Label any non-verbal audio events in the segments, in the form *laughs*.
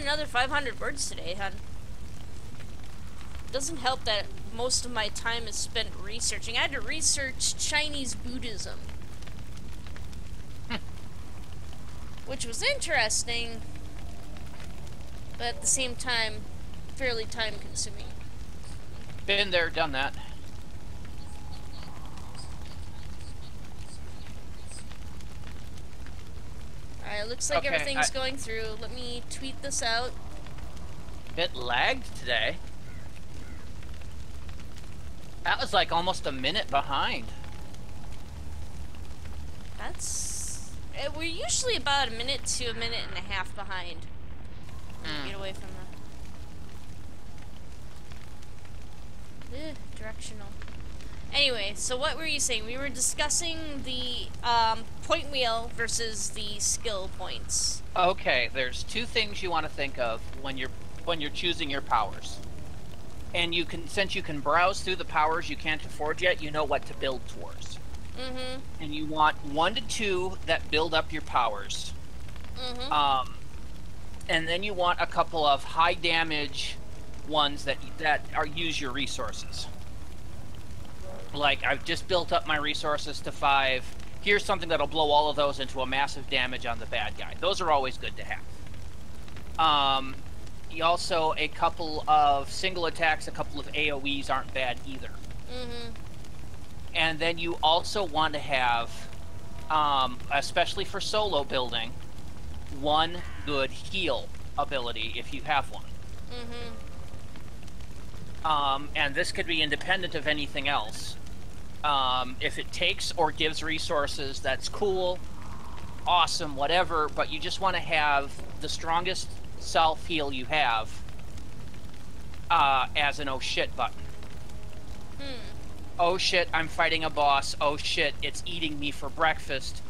another 500 words today, hon. Doesn't help that most of my time is spent researching. I had to research Chinese Buddhism. *laughs* which was interesting, but at the same time, fairly time consuming. Been there, done that. Alright, looks like Okay, everything's I- going through. Let me tweet this out. Bit lagged today. That was like almost a minute behind. That's. eh, We're usually about a minute to a minute and a half behind. Hmm. Get away from the. Ugh, directional. Anyway, so what were you saying? We were discussing the um, point wheel versus the skill points. Okay, there's two things you want to think of when you're when you're choosing your powers. And you can since you can browse through the powers you can't afford yet, you know what to build towards. Mm-hmm. And you want one to two that build up your powers. Mm-hmm. Um, and then you want a couple of high damage ones that that are use your resources. Like I've just built up my resources to five. Here's something that'll blow all of those into a massive damage on the bad guy. Those are always good to have. Um, you also a couple of single attacks, a couple of AOE's aren't bad either. mm-hmm. And then you also want to have, um, especially for solo building, one good heal ability if you have one. Mm-hmm. Um, and this could be independent of anything else. Um, if it takes or gives resources, that's cool, awesome, whatever, but you just want to have the strongest self heal you have uh, as an oh shit button. Hmm. oh shit, I'm fighting a boss. Oh shit, it's eating me for breakfast.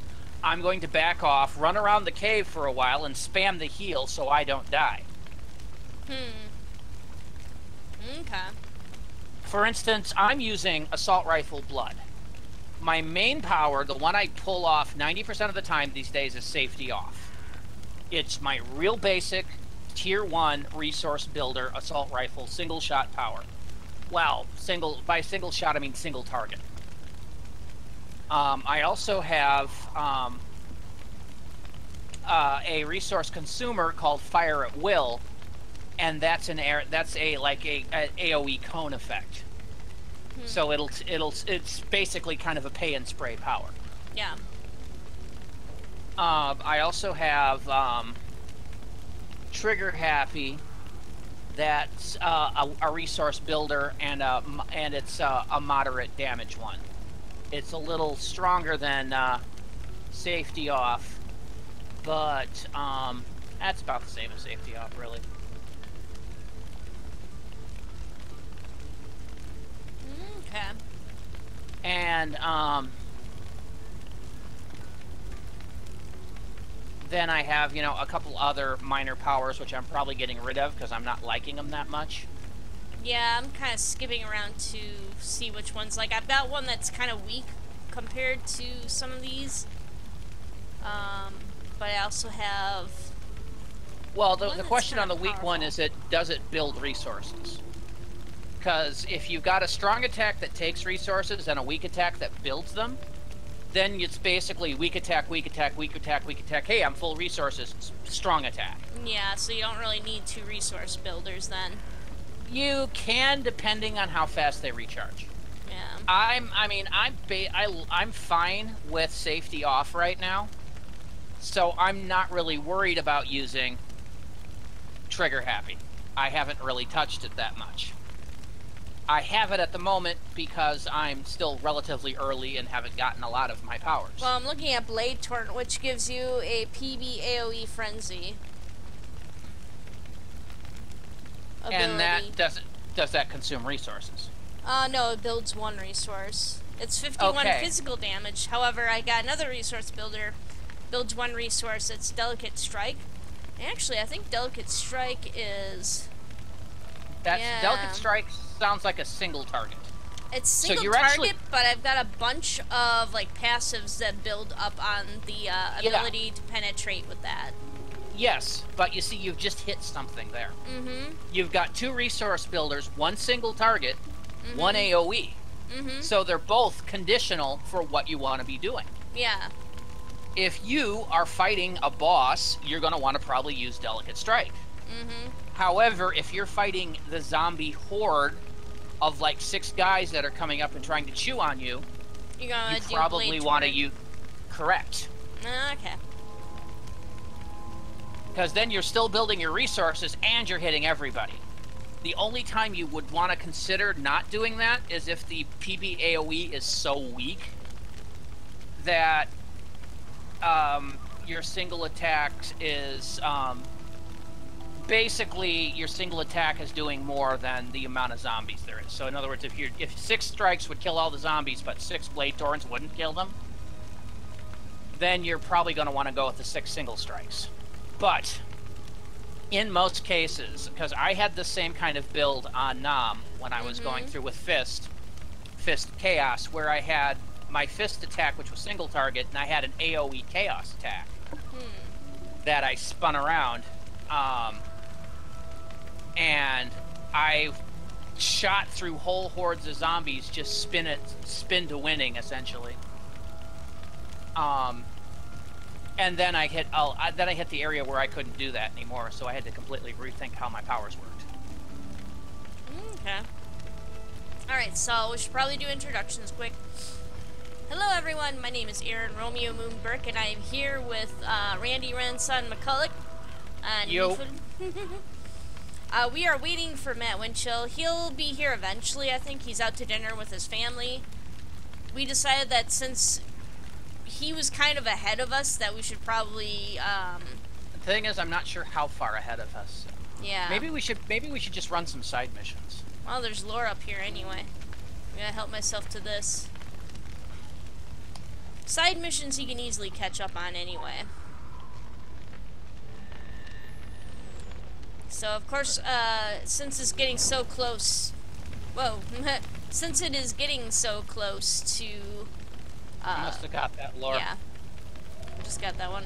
I'm going to back off, run around the cave for a while, and spam the heal so I don't die. Hmm. Okay. For instance, I'm using Assault Rifle Blood. My main power, the one I pull off 90% of the time these days, is Safety Off. It's my real basic, Tier 1 resource builder assault rifle, single shot power. Well, single by single shot, I mean single target. Um, I also have um, uh, a resource consumer called Fire at Will, and that's an air that's a like a, a AOE cone effect. So it'll it'll it's basically kind of a pay and spray power. Yeah. Um, I also have um, Trigger Happy. That's uh, a, a resource builder and a, and it's uh, a moderate damage one. It's a little stronger than uh, Safety Off, but um, that's about the same as Safety Off, really. Okay. And um, then I have, you know, a couple other minor powers which I'm probably getting rid of because I'm not liking them that much. Yeah, I'm kind of skipping around to see which ones. Like, I've got one that's kind of weak compared to some of these. Um, but I also have. Well, the, the question on the weak one is it does it build resources? Because if you've got a strong attack that takes resources and a weak attack that builds them, then it's basically weak attack, weak attack, weak attack, weak attack. Hey, I'm full resources, strong attack. Yeah, so you don't really need two resource builders then. You can, depending on how fast they recharge. Yeah. I'm. I mean, I'm. Ba- I, I'm fine with safety off right now, so I'm not really worried about using trigger happy. I haven't really touched it that much. I have it at the moment because I'm still relatively early and haven't gotten a lot of my powers. Well, I'm looking at Blade Torrent, which gives you a PB AoE frenzy. and that doesn't. Does that consume resources? Uh, no, it builds one resource. It's 51 Okay. physical damage. However, I got another resource builder. Builds one resource. It's Delicate Strike. Actually, I think Delicate Strike is. That's Yeah. delicate strike sounds like a single target. It's So single you're target, actually- but I've got a bunch of like passives that build up on the uh, Yeah. ability to penetrate with that. Yes, but you see, you've just hit something there. Mm-hmm. You've got two resource builders, one single target, one AoE. Mm-hmm. So they're both conditional for what you want to be doing. Yeah. If you are fighting a boss, you're going to want to probably use Delicate Strike. Mm-hmm. However, if you're fighting the zombie horde of like six guys that are coming up and trying to chew on you, you probably want to use. Correct. Okay. Because then you're still building your resources and you're hitting everybody. The only time you would want to consider not doing that is if the PB AoE E is so weak that um, your single attack is um, basically your single attack is doing more than the amount of zombies there is. So in other words, if you if six strikes would kill all the zombies, but six blade torrents wouldn't kill them, then you're probably going to want to go with the six single strikes. But in most cases, because I had the same kind of build on Nam when I was going Mhm. through with Fist, Fist Chaos, where I had my Fist attack, which was single target, and I had an AoE Chaos attack Hmm. that I spun around. Um, and I shot through whole hordes of zombies, just spin it, spin to winning, essentially. Um, and then I hit, oh, I, then I hit the area where I couldn't do that anymore, so I had to completely rethink how my powers worked. Okay. Alright, so we should probably do introductions quick. Hello everyone, my name is Erin Romeomoon Burke, and I am here with uh, Randy Ranson McCullick. And Yo. *laughs* Uh, we are waiting for Matt Winchell. He'll be here eventually, I think. He's out to dinner with his family. We decided that since he was kind of ahead of us, that we should probably, um, The thing is, I'm not sure how far ahead of us. yeah. Maybe we should, maybe we should just run some side missions. Well, there's lore up here anyway. I'm gonna help myself to this. Side missions he can easily catch up on anyway. So, of course, uh, since it's getting so close... Whoa. *laughs* since it is getting so close to... You Uh, must have got that lore. yeah. Just got that one.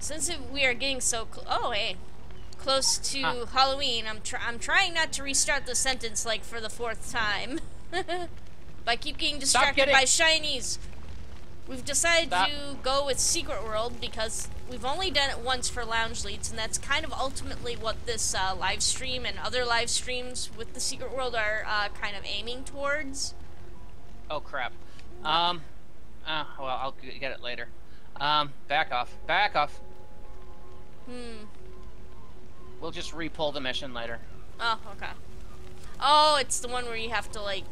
Since it, we are getting so cl- oh hey, close to Huh. Halloween, I'm try- I'm trying not to restart the sentence like for the fourth time. *laughs* but I keep getting distracted getting- by shinies. We've decided Stop. to go with Secret World because we've only done it once for Lounge L33ts, and that's kind of ultimately what this uh, live stream and other live streams with the Secret World are uh, kind of aiming towards. Oh crap. Um. Uh, well, I'll get it later. Um. Back off. Back off. Hmm. We'll just re-pull the mission later. Oh, okay. Oh, it's the one where you have to like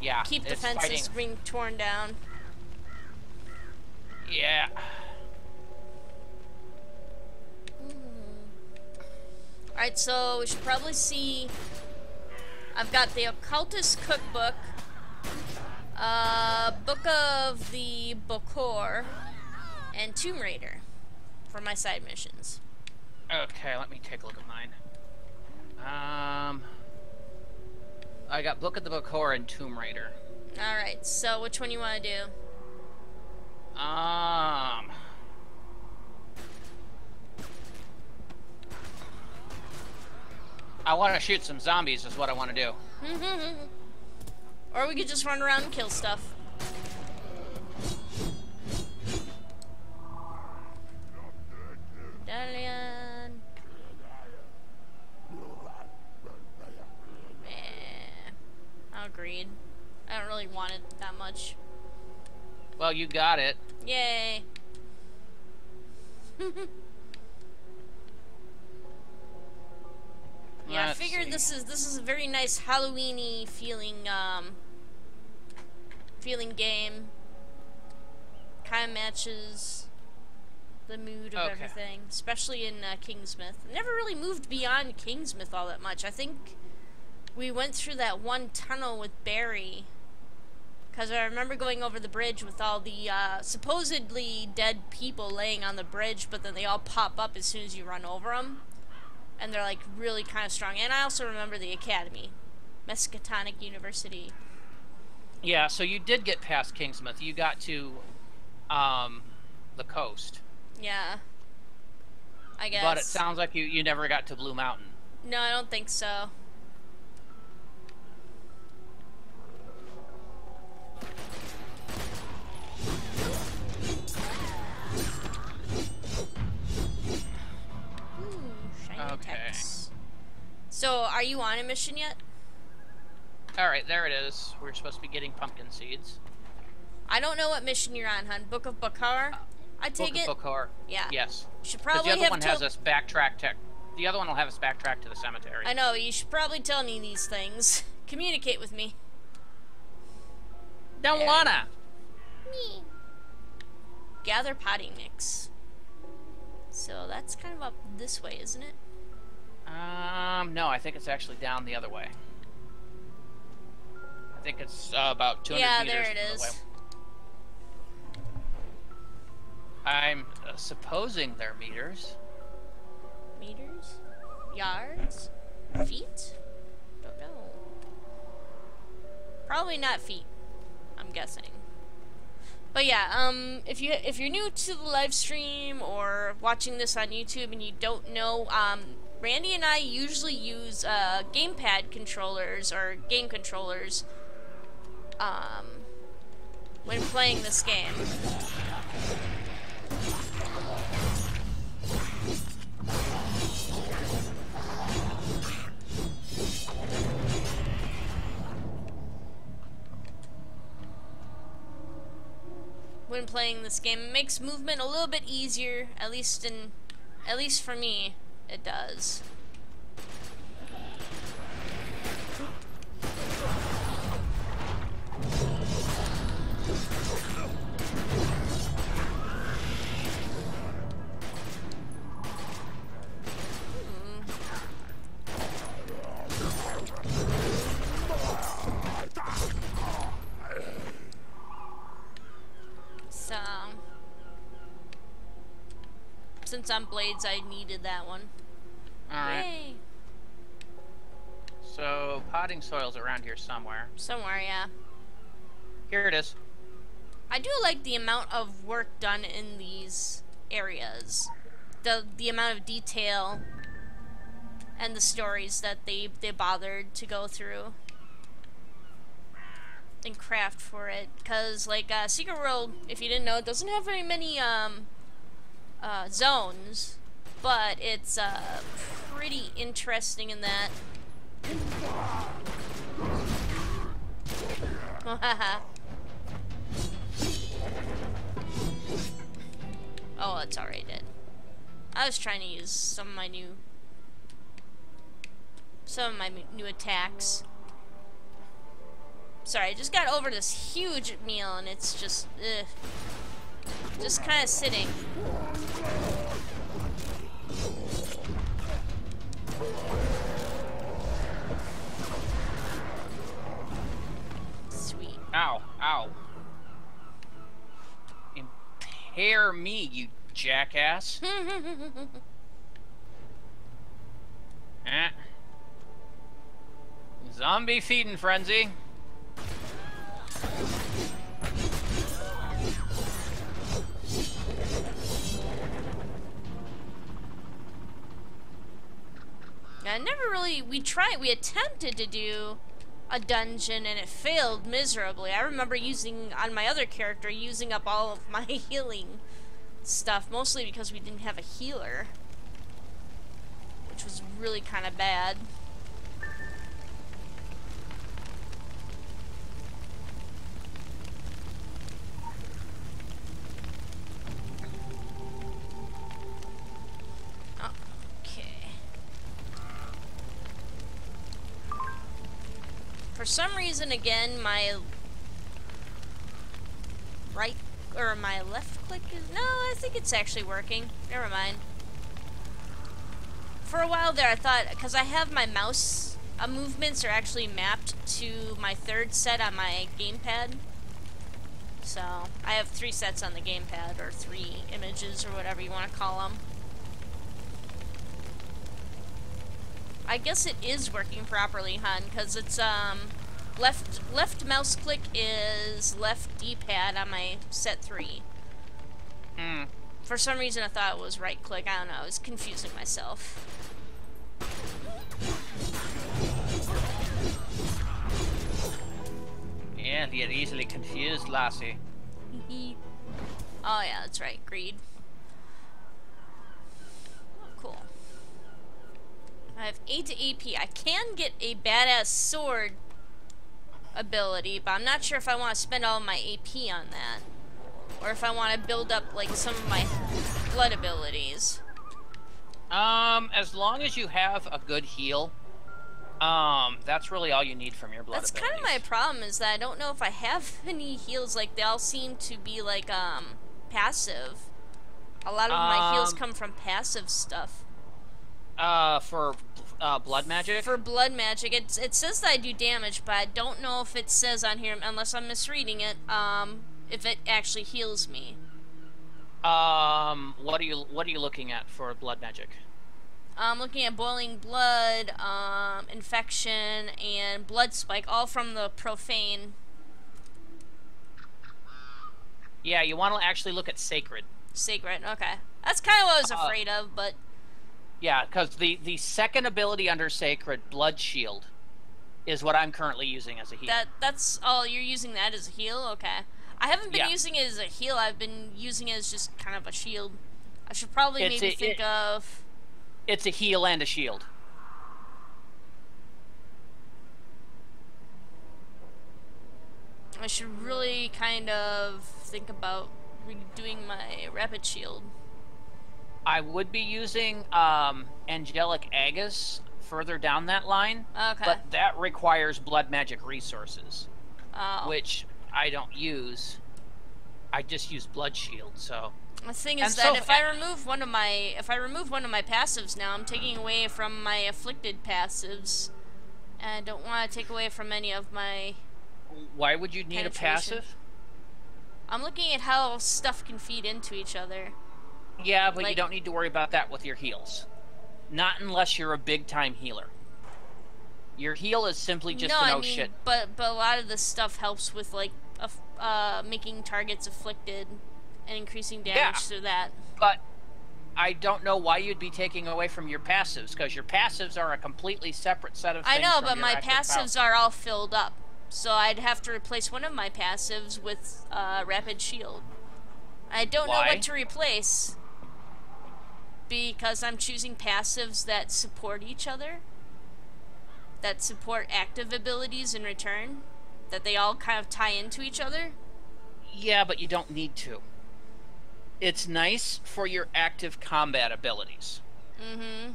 Yeah. keep the fences fighting- being torn down. Yeah. Alright, so we should probably see. I've got the Occultist Cookbook, uh, Book of the Bokor, and Tomb Raider for my side missions. Okay, let me take a look at mine. Um. I got Book of the Bokor and Tomb Raider. Alright, so which one you want to do? Um. I want to shoot some zombies, is what I want to do. *laughs* or we could just run around and kill stuff. Dalian. Agreed. I don't really want it that much. Well, you got it. Yay. *laughs* yeah, I Let's figured see. this is this is a very nice Halloweeny feeling um feeling game. Kind of matches the mood of Okay. everything, especially in uh, Kingsmouth. Never really moved beyond Kingsmouth all that much. I think we went through that one tunnel with Barry. Because I remember going over the bridge with all the uh, supposedly dead people laying on the bridge, but then they all pop up as soon as you run over them. And they're like really kind of strong. And I also remember the academy, Miskatonic University. Yeah, so you did get past Kingsmouth. You got to um, the coast. Yeah. I guess. But it sounds like you, you never got to Blue Mountain. No, I don't think so. Ooh, Okay. text. So, are you on a mission yet? Alright, there it is. We're supposed to be getting pumpkin seeds. I don't know what mission you're on, hun. Book of Bokor? Uh, I take Book it. Book of Bokor. Yeah. Yes. Should probably the other have one has us backtrack to. The other one will have us backtrack to the cemetery. I know, you should probably tell me these things. Communicate with me. Don't wanna. Me. Gather potting mix. So that's kind of up this way, isn't it? Um, no, I think it's actually down the other way. I think it's uh, about 200 yeah, meters there it the way. I'm uh, supposing they're meters. Meters? Yards? Feet? Don't know. Probably not feet. I'm guessing. But yeah, um, if you if you're new to the live stream or watching this on YouTube and you don't know, um, Randy and I usually use uh, gamepad controllers or game controllers um, when playing this game. When playing this game. It makes movement a little bit easier, at least in at least for me, it does. Since I'm Blades, I needed that one. Alright. Yay! So, potting soil's around here somewhere. Somewhere, yeah. Here it is. I do like the amount of work done in these areas. The the amount of detail and the stories that they they bothered to go through and craft for it cuz like uh, Secret World if you didn't know doesn't have very many um uh, zones but it's uh, pretty interesting in that *laughs* Oh, it's already dead. I was trying to use some of my new... Some of my new attacks. Sorry, I just got over this huge meal and it's just... Ugh. Just kind of sitting. Sweet. Ow, ow. Impair me, you jackass. *laughs* eh. Zombie feeding frenzy. I never really we tried we attempted to do a dungeon and it failed miserably. I remember using on my other character using up all of my *laughs* healing stuff mostly because we didn't have a healer. Which was really kind of bad. For some reason, again, my right or my left click is no. I think it's actually working. Never mind. For a while there, I thought because I have my mouse uh, movements are actually mapped to my third set on my gamepad. So I have three sets on the gamepad, or three images, or whatever you want to call them. I guess it is working properly, hun, because it's um left left mouse click is left D-pad on my set three. Hmm. For some reason, I thought it was right click. I don't know. I was confusing myself. Yeah, you get easily confused, lassie. *laughs* oh yeah, that's right. Greed. Oh, cool. I have 8 to AP. I can get a badass sword ability, but I'm not sure if I want to spend all my AP on that. Or if I want to build up, like, some of my blood abilities. Um, as long as you have a good heal, um, that's really all you need from your blood That's abilities. kind of my problem, is that I don't know if I have *laughs* any heals. Like, they all seem to be, like, um, passive. A lot of my heals Um, come from passive stuff. Uh, for uh, blood magic? For blood magic, it, it says that I do damage, but I don't know if it says on here, unless I'm misreading it, um, if it actually heals me. Um, what are you what are you looking at for blood magic? I'm looking at boiling blood, um, infection, and blood spike, all from the profane. Yeah, you want to actually look at sacred. Sacred, okay. That's kind of what I was Uh, afraid of, but Yeah, because the the second ability under sacred, blood shield, is what I'm currently using as a heal. that that's all you're using that as a heal? Okay. I haven't been Yeah. using it as a heal, I've been using it as just kind of a shield. I should probably It's maybe a- think it- of. It's a heal and a shield. I should really kind of think about redoing my rapid shield. I would be using um, angelic Aegis further down that line, Okay. but that requires blood magic resources, oh. which I don't use. I just use blood shield, so The thing And is that so- if I remove one of my if I remove one of my passives now, I'm taking away from my afflicted passives. And I don't want to take away from any of my why would you need a passive? I'm looking at how stuff can feed into each other. Yeah, but you don't need to worry about that with your heals. Not unless you're a big time healer. Your heal is simply just no, to I mean, shit. but but a lot of this stuff helps with like uh, making targets afflicted and increasing damage Yeah. through that. But I don't know why you'd be taking away from your passives, because your passives are a completely separate set of things. I know, but my passives power. are all filled up. So I'd have to replace one of my passives with uh, Rapid Shield. I don't know what to replace because I'm choosing passives that support each other, that support active abilities in return, that they all kind of tie into each other. Yeah, but you don't need to. It's nice for your active combat abilities. Mm-hmm.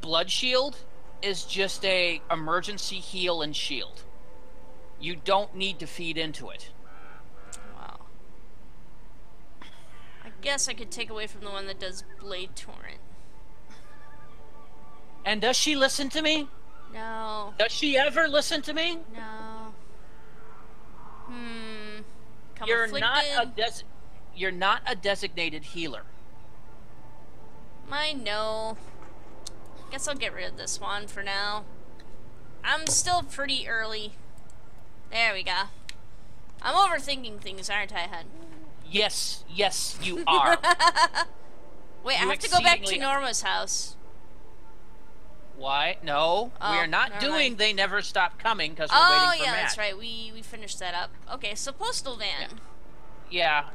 Blood Shield is just a emergency heal and shield. You don't need to feed into it. Wow. I guess I could take away from the one that does Blade Torrent. And does she listen to me? No. Does she ever listen to me? No. Hmm. Come You're not a des- you're not a designated healer. I know. Guess I'll get rid of this one for now. I'm still pretty early. There we go. I'm overthinking things, aren't I, hun? Yes, yes, you *laughs* are. Wait, I have to go back to Norma's house. Why? No, Oh, we are oh, not doing. mind. They never stop coming because we're Oh, waiting for yeah, Matt. that's right. We we finished that up. Okay, so postal van. Yeah,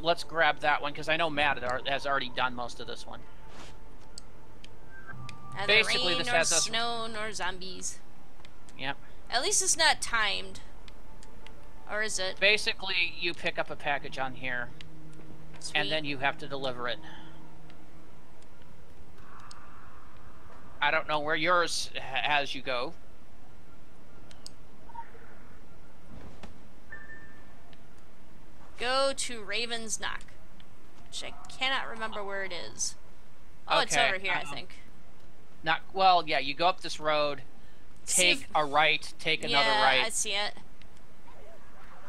let's grab that one because I know Matt has already done most of this one. Neither Basically, rain, this nor has us- snow, nor zombies. Yep. At least it's not timed. Or is it? Basically, you pick up a package on here, Sweet. and then you have to deliver it. I don't know where yours has you go. Go to Raven's Knock. Which I cannot remember where it is. Oh, it's over here, I um, think. Not well. Yeah, you go up this road, take if- a right, take another yeah, I see it.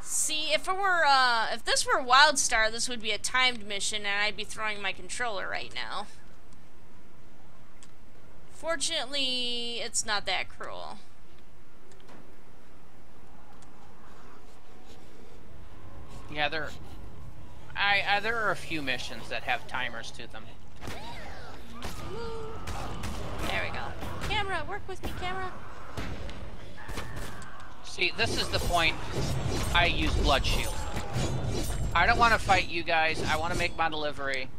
See, if it were, uh, if this were WildStar, this would be a timed mission, and I'd be throwing my controller right now. Fortunately, it's not that cruel. Yeah, they're. I, I there are a few missions that have timers to them. There we go. Camera, work with me, camera. See, this is the point I use Blood Shield. I don't want to fight you guys. I want to make my delivery.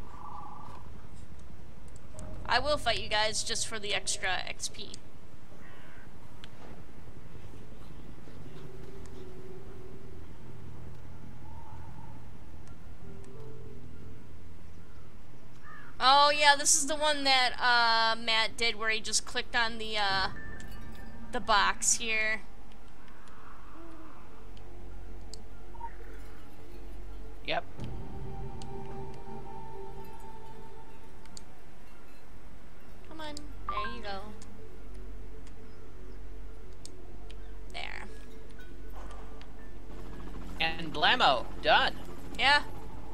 I will fight you guys just for the extra XP. Oh yeah, this is the one that uh, Matt did where he just clicked on the uh, the box here. Yep. Come on, there you go. There. And blammo, done. Yeah,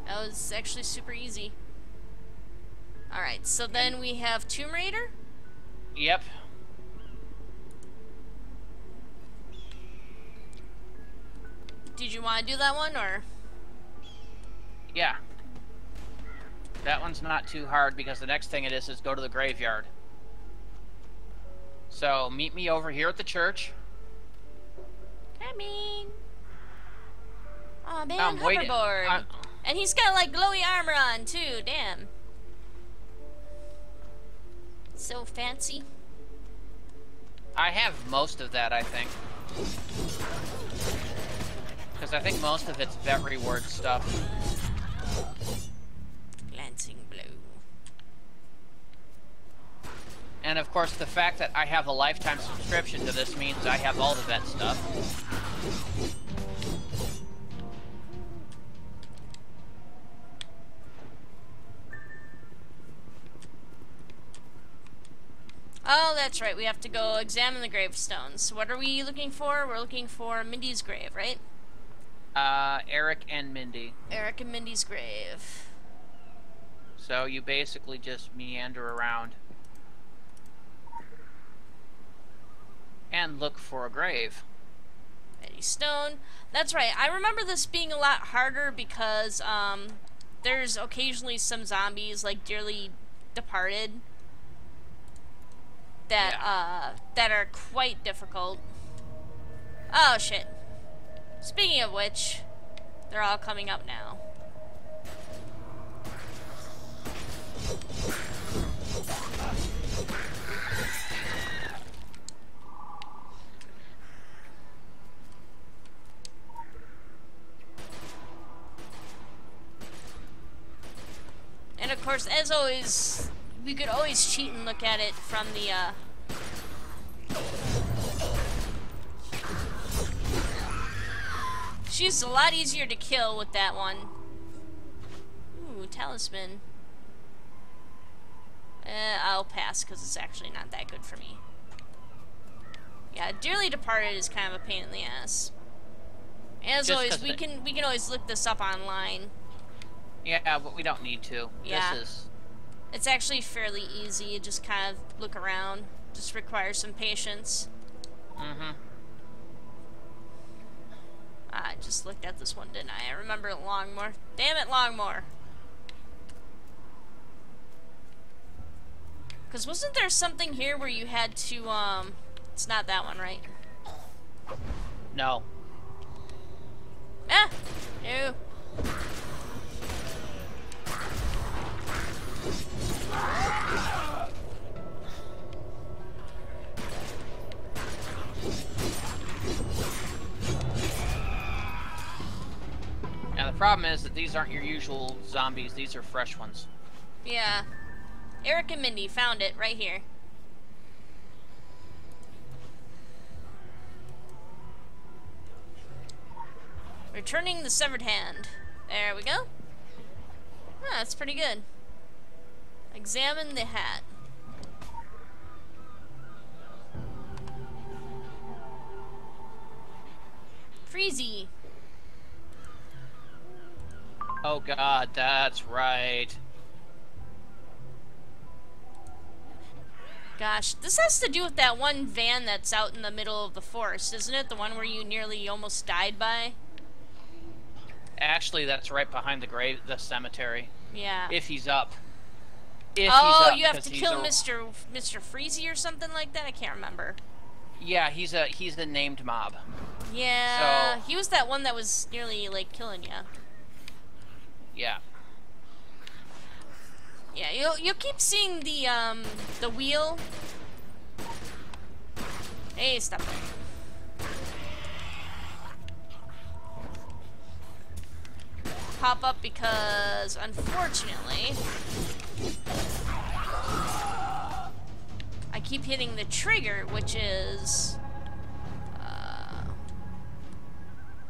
that was actually super easy. Alright, so then we have Tomb Raider. Yep. Did you want to do that one or? Yeah. That one's not too hard because the next thing it is is go to the graveyard. So meet me over here at the church. Coming. Oh man, I'm hoverboard. I- And he's got like glowy armor on too. Damn. So fancy. I have most of that, I think. Because I think most of it's vet reward stuff. Glancing blue. And of course, the fact that I have a lifetime subscription to this means I have all the vet stuff. Oh, that's right. We have to go examine the gravestones. What are we looking for? We're looking for Mindy's grave, right? Uh, Eric and Mindy. Eric and Mindy's grave. So you basically just meander around. And look for a grave. Eddie Stone. That's right. I remember this being a lot harder because um, there's occasionally some zombies like Dearly Departed that uh, that are quite difficult. Oh shit. Speaking of which, they're all coming up now. And of course, as always, we could always cheat and look at it from the, uh... She's a lot easier to kill with that one. Ooh, talisman. Uh, I'll pass because it's actually not that good for me. Yeah, Dearly Departed is kind of a pain in the ass. As Just always, we can we can always look this up online. Yeah, but we don't need to. Yeah. This is It's actually fairly easy. You just kind of look around. Just requires some patience. mm-hmm. I just looked at this one, didn't I? I remember Longmore. Damn it, Longmore. Because wasn't there something here where you had to, um... It's not that one, right? No. Ah! No. Now the problem is that these aren't your usual zombies, these are fresh ones. Yeah. Eric and Mindy found it right here. Returning the severed hand. There we go. Ah, that's pretty good. Examine the hat. Freezy. Oh god, that's right. Gosh, this has to do with that one van that's out in the middle of the forest, isn't it? The one where you nearly almost died by? Actually, that's right behind the grave, the cemetery. Yeah. If he's up. If oh, he's up, you have to kill a- Mr. Mr. Freezy or something like that. I can't remember. Yeah, he's a he's a named mob. Yeah, So- he was that one that was nearly like killing you. Yeah. Yeah, you'll you'll keep seeing the um the wheel. Hey, stop it. Pop up because unfortunately I keep hitting the trigger, which is uh,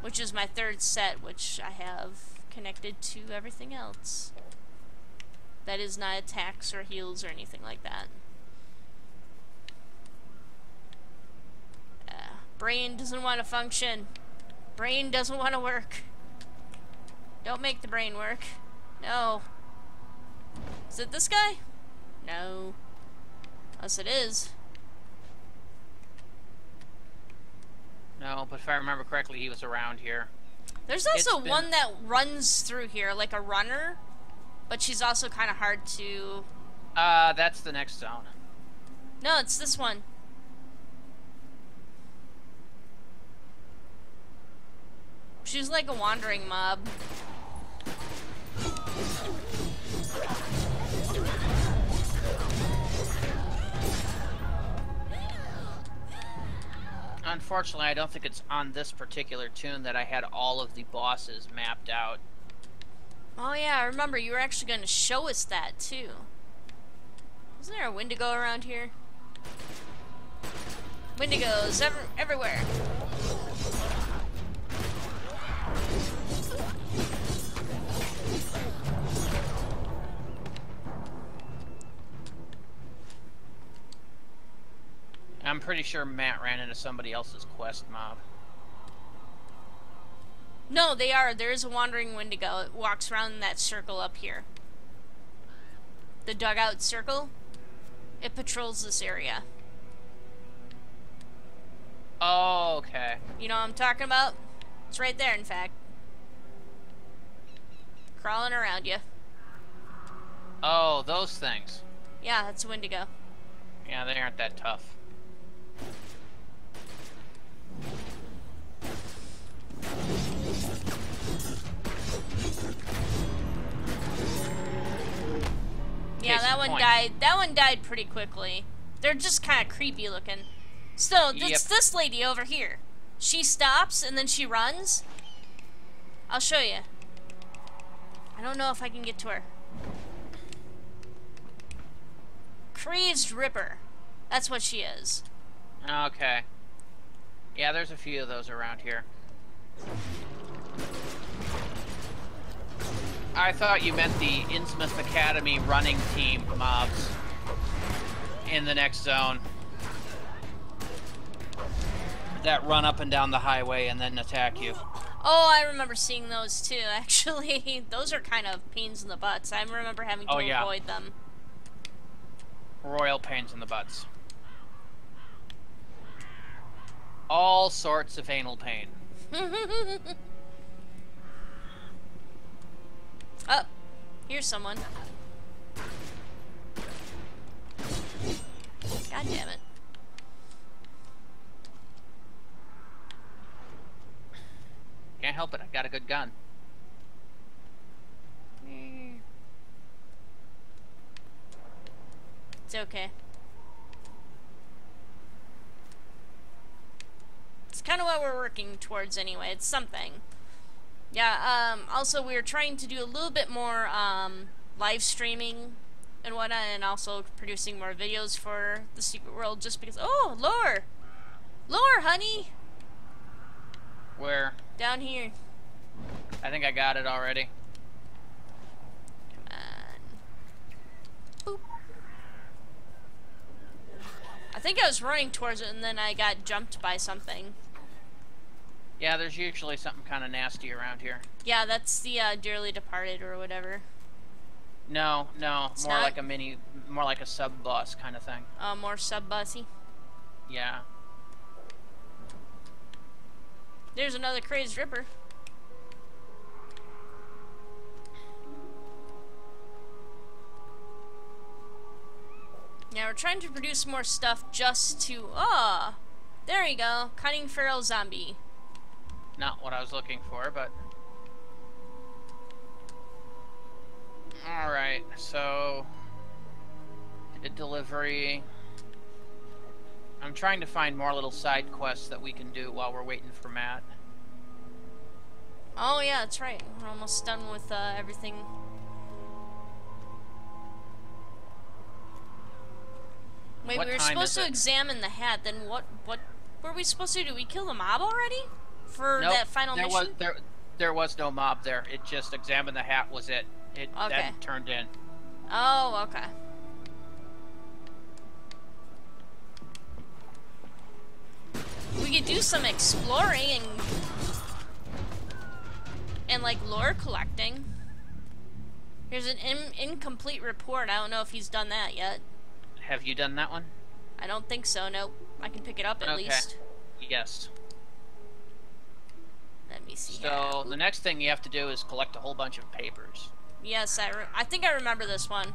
which is my third set, which I have connected to everything else. That is not attacks or heals or anything like that. Uh, brain doesn't want to function. Brain doesn't want to work. Don't make the brain work. No. Is it this guy? No. Unless it is. No, but if I remember correctly, he was around here. There's also been- one that runs through here like a runner, but she's also kind of hard to. Uh, that's the next zone. No, it's this one. She's like a wandering mob. Unfortunately, I don't think it's on this particular tune that I had all of the bosses mapped out. Oh yeah, I remember you were actually going to show us that too. Isn't there a Wendigo around here? Wendigos ever everywhere. I'm pretty sure Matt ran into somebody else's quest mob. No, they are. There is a wandering Wendigo. It walks around that circle up here. The dugout circle. It patrols this area. Oh, okay. You know what I'm talking about? It's right there, in fact. Crawling around you. Oh, those things. Yeah, that's a Wendigo. Yeah, they aren't that tough. Yeah, that one point. died. That one died pretty quickly. They're just kind of creepy looking. So it's Yep. this lady over here. She stops and then she runs. I'll show you. I don't know if I can get to her. Crazed Ripper. That's what she is. Okay. Yeah, there's a few of those around here. I thought you meant the Innsmouth Academy running team mobs in the next zone. That run up and down the highway and then attack you. Oh, I remember seeing those too, *laughs* actually. those are kind of pains in the butts. I remember having to Oh, yeah. avoid them. Royal pains in the butts. All sorts of anal pain. *laughs* oh, here's someone. God damn it. Can't help it, I got a good gun. It's okay. Kind of what we're working towards anyway. It's something. Yeah, um, also we're trying to do a little bit more um, live streaming and whatnot, and also producing more videos for the Secret World just because. Oh, lore! Lore, honey! Where? Down here. I think I got it already. Come on. Boop. I think I was running towards it and then I got jumped by something. Yeah, there's usually something kind of nasty around here. Yeah, that's the uh, Dearly Departed or whatever. No, no, it's more not... like a mini, more like a sub boss kind of thing. Uh, more sub bossy. Yeah. There's another crazed ripper. Now we're trying to produce more stuff just to ah. Oh, there you go, cunning feral zombie. Not what I was looking for, but... Alright, so... Did delivery... I'm trying to find more little side quests that we can do while we're waiting for Matt. Oh yeah, that's right. We're almost done with uh, everything. Wait, What we were supposed to examine the hat. Then what? What were we supposed to do? We kill the mob already for Nope, that final there mission? was there there was no mob there. It just examined the hat was it. It Okay. then turned in. Oh, okay. We could do some exploring and and like lore collecting. Here's an in incomplete report. I don't know if he's done that yet. Have you done that one? I don't think so. Nope. I can pick it up at Okay. least. Yes. Let me see. So the next thing you have to do is collect a whole bunch of papers. Yes, I, I think I remember this one.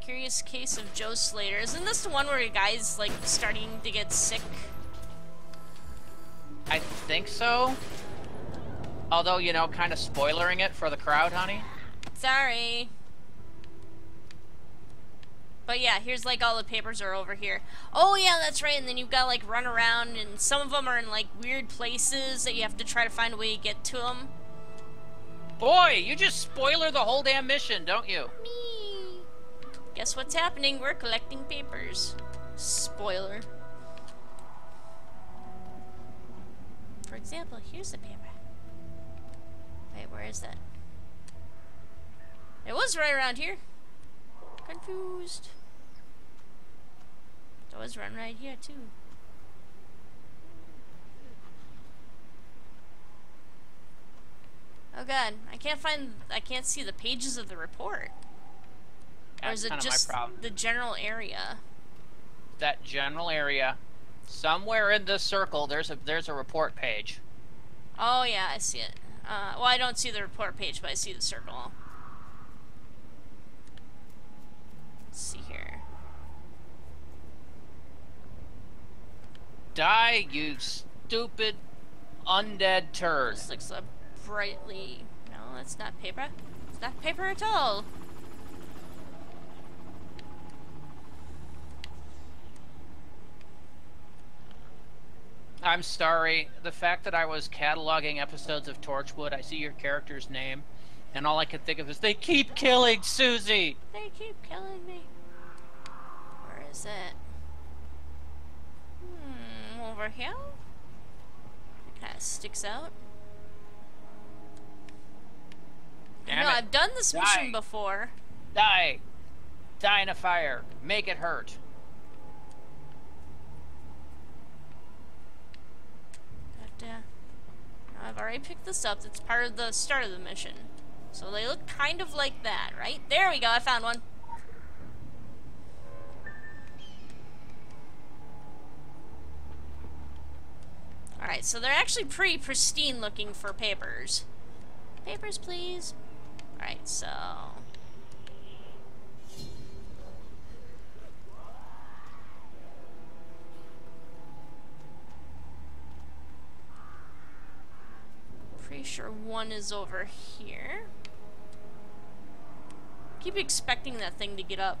Curious case of Joe Slater. Isn't this the one where a guy's like starting to get sick? I think so. Although, you know, kind of spoilering it for the crowd, honey. Sorry. But yeah, here's like all the papers are over here. Oh yeah, that's right. And then you've got like run around, and some of them are in like weird places that you have to try to find a way to get to them. Boy, you just spoiler the whole damn mission, don't you? Me. Guess what's happening? We're collecting papers. Spoiler. For example, here's the paper. Wait, where is that? It was right around here. Confused. Was run right here too. Oh god, I can't find, I can't see the pages of the report. Or That's is it just the general area? That general area, somewhere in this circle, there's a there's a report page. Oh yeah, I see it. Uh, well, I don't see the report page, but I see the circle. Let's see here. Die, you stupid undead turd. This looks a brightly. No, that's not paper. It's not paper at all. I'm sorry. The fact that I was cataloging episodes of Torchwood, I see your character's name, and all I could think of is they keep killing Susie. They keep killing me. Where is it? Over here? It kind of sticks out. Damn no, it. I've done this mission before. Die. Die in a fire. Make it hurt. But, uh, I've already picked this up. It's part of the start of the mission. So they look kind of like that, right? There we go, I found one. Alright, so they're actually pretty pristine looking for papers. Papers, please. Alright, so... Pretty sure one is over here. Keep expecting that thing to get up.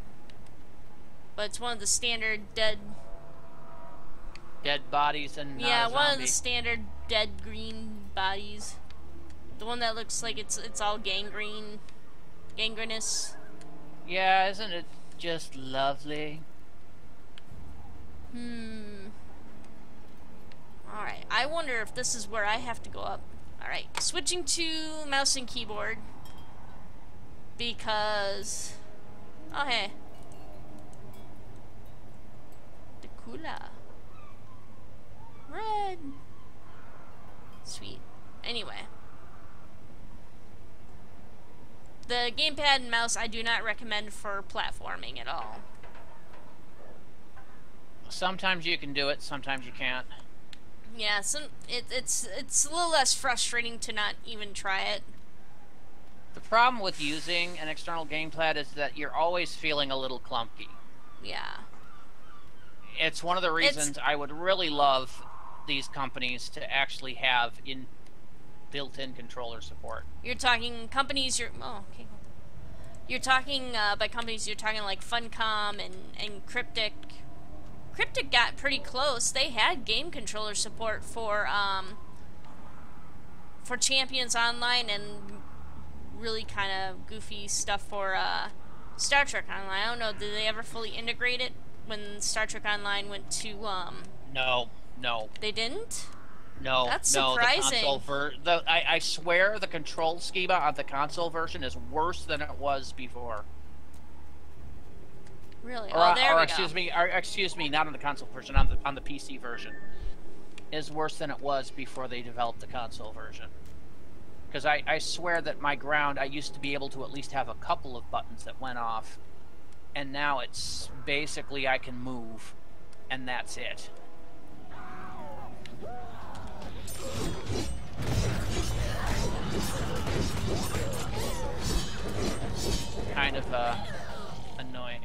But it's one of the standard dead... Dead bodies and not yeah, one of the standard dead green bodies. The one that looks like it's it's all gangrene. Gangrenous. Yeah, isn't it just lovely? Hmm. Alright, I wonder if this is where I have to go up. Alright, switching to mouse and keyboard. Because... Oh, hey. The Kula. Red. Sweet. Anyway. The gamepad and mouse I do not recommend for platforming at all. Sometimes you can do it, sometimes you can't. Yeah, some it, it's it's a little less frustrating to not even try it. The problem with using an external gamepad is that you're always feeling a little clunky. Yeah. It's one of the It's- reasons I would really love these companies to actually have in built-in controller support. You're talking companies. You're oh okay. You're talking uh, by companies. You're talking like Funcom and and Cryptic. Cryptic got pretty close. They had game controller support for um for Champions Online and really kind of goofy stuff for uh, Star Trek Online. I don't know. Did they ever fully integrate it when Star Trek Online went to um? No, no, They didn't. no, That's no. The console surprising. ver- the, I, I swear the control schema on the console version is worse than it was before. Really? Or, oh, there or we excuse go. me, or excuse me, not on the console version, on the on the PC version, is worse than it was before they developed the console version. Because I, I swear that my ground, I used to be able to at least have a couple of buttons that went off, and now it's basically I can move, and that's it. Kind of uh, annoying.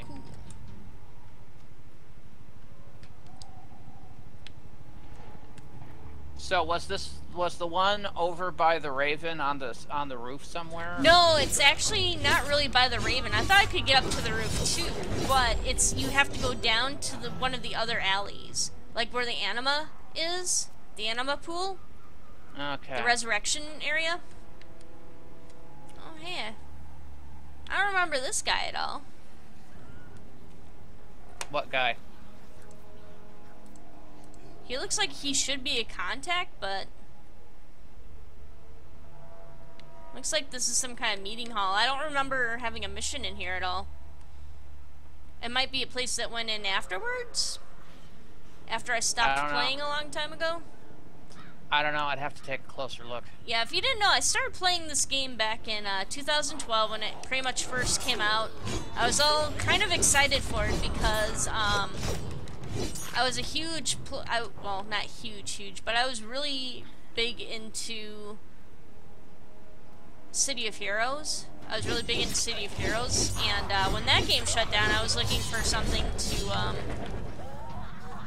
So was this was the one over by the Raven on the on the roof somewhere? No, it's actually not really by the Raven. I thought I could get up to the roof too, but it's you have to go down to the one of the other alleys, like where the anima is, the anima pool, Okay. the resurrection area. Oh hey, I don't remember this guy at all. what guy? He looks like he should be a contact, but looks like this is some kind of meeting hall. I don't remember having a mission in here at all. It might be a place that went in afterwards. After I stopped know. playing a long time ago. I don't know. I'd have to take a closer look. Yeah, if you didn't know, I started playing this game back in uh, 2012 when it pretty much first came out. I was all kind of excited for it because um, I was a huge, I, well, not huge, huge, but I was really big into City of Heroes. I was really big into City of Heroes, and uh, when that game shut down, I was looking for something to um,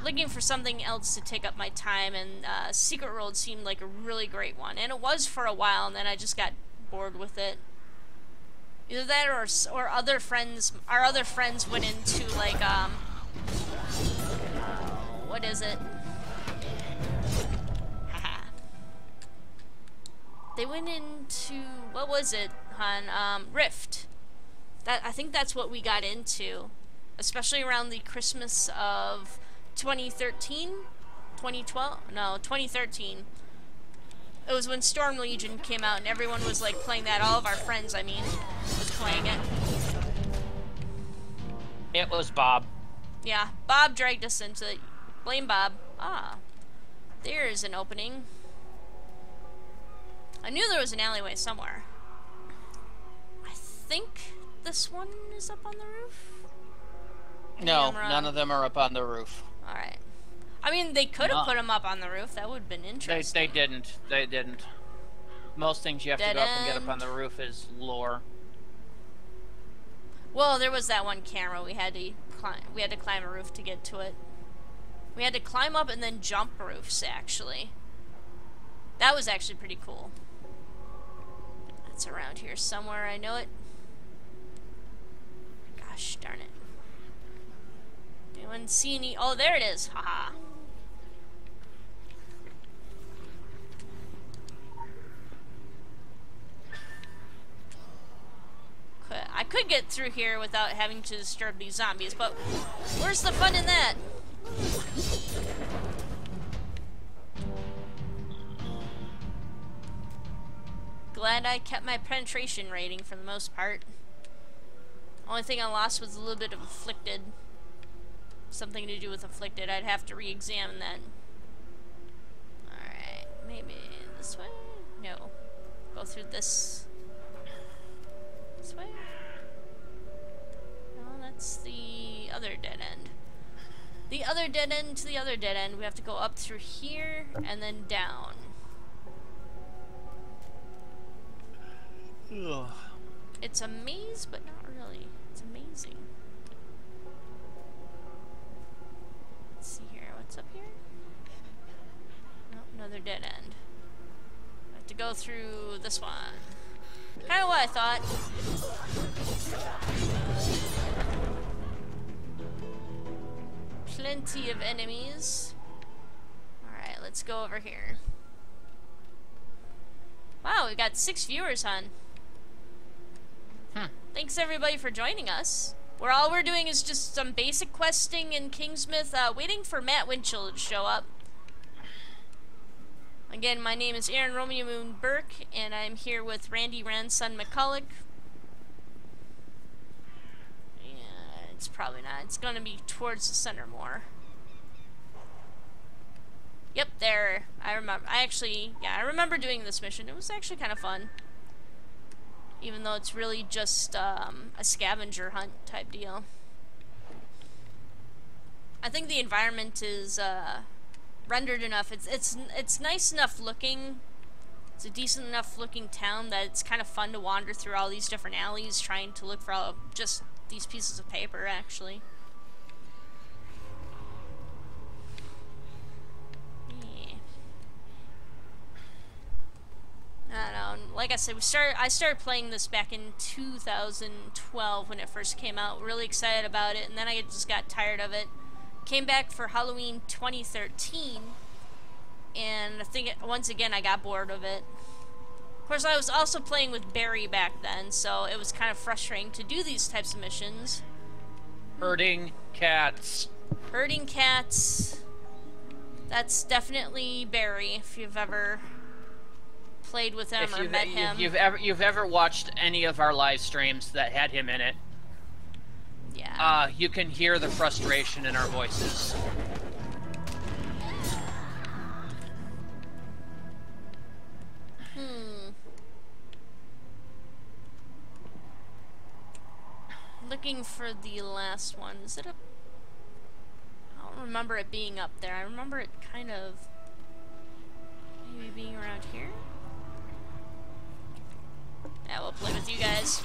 looking for something else to take up my time, and uh, Secret World seemed like a really great one, and it was for a while, and then I just got bored with it. Either that, or or other friends, our other friends went into like um, what is it? *laughs* They went into what was it, hon? Um, Rift. That I think that's what we got into, especially around the Christmas of 2013, 2012. No, 2013. It was when Storm Legion came out, and everyone was like playing that. All of our friends, I mean, was playing it. It was Bob. Yeah, Bob dragged us into it. Blame Bob. Ah, there's an opening. I knew there was an alleyway somewhere. I think this one is up on the roof. No, none of them are up on the roof. All right. I mean, they could have No. put them up on the roof. That would have been interesting. They, they didn't. They didn't. Most things you have to Dead go up and get up on the roof is lore. Well, there was that one camera we had to climb. We had to climb a roof to get to it. We had to climb up and then jump roofs. Actually, that was actually pretty cool. That's around here somewhere. I know it. Gosh darn it! Anyone see any? Oh, there it is. Haha. I could get through here without having to disturb these zombies, but where's the fun in that? Glad I kept my penetration rating for the most part. Only thing I lost was a little bit of afflicted. Something to do with afflicted. I'd have to re-examine that. Alright, maybe this way? No. Go through this. This way? No, that's the other dead end. The other dead end to the other dead end. We have to go up through here and then down. Ugh. It's a maze, but not really. It's amazing. What's up here? Nope, another dead end. I have to go through this one. Kind of what I thought. Plenty of enemies. Alright, let's go over here. Wow, we got six viewers on. Hmm. Thanks everybody for joining us. Where all we're doing is just some basic questing in Kingsmouth, uh, waiting for Matt Winchell to show up. Again, my name is Erin Romeomoon Burke, and I'm here with Randy Ranson McCullick. Yeah, it's probably not. It's gonna be towards the center more. Yep, there. I remember. I actually, yeah, I remember doing this mission. It was actually kind of fun. Even though it's really just um, a scavenger hunt type deal. I think the environment is uh, rendered enough. It's it's it's nice enough looking. It's a decent enough looking town that it's kind of fun to wander through all these different alleys trying to look for all, just these pieces of paper actually. I don't know. Like I said, we started. I started playing this back in 2012 when it first came out. Really excited about it, and then I just got tired of it. Came back for Halloween 2013, and I think it, once again I got bored of it. Of course, I was also playing with Barry back then, so it was kind of frustrating to do these types of missions. Herding cats. Herding cats. That's definitely Barry, if you've ever played with him If or you've, met him. you've ever you've ever watched any of our live streams that had him in it, yeah. uh, you can hear the frustration in our voices. Hmm. Looking for the last one. Is it a... I don't remember it being up there. I remember it kind of... Maybe being around here? Yeah, we'll play with you guys.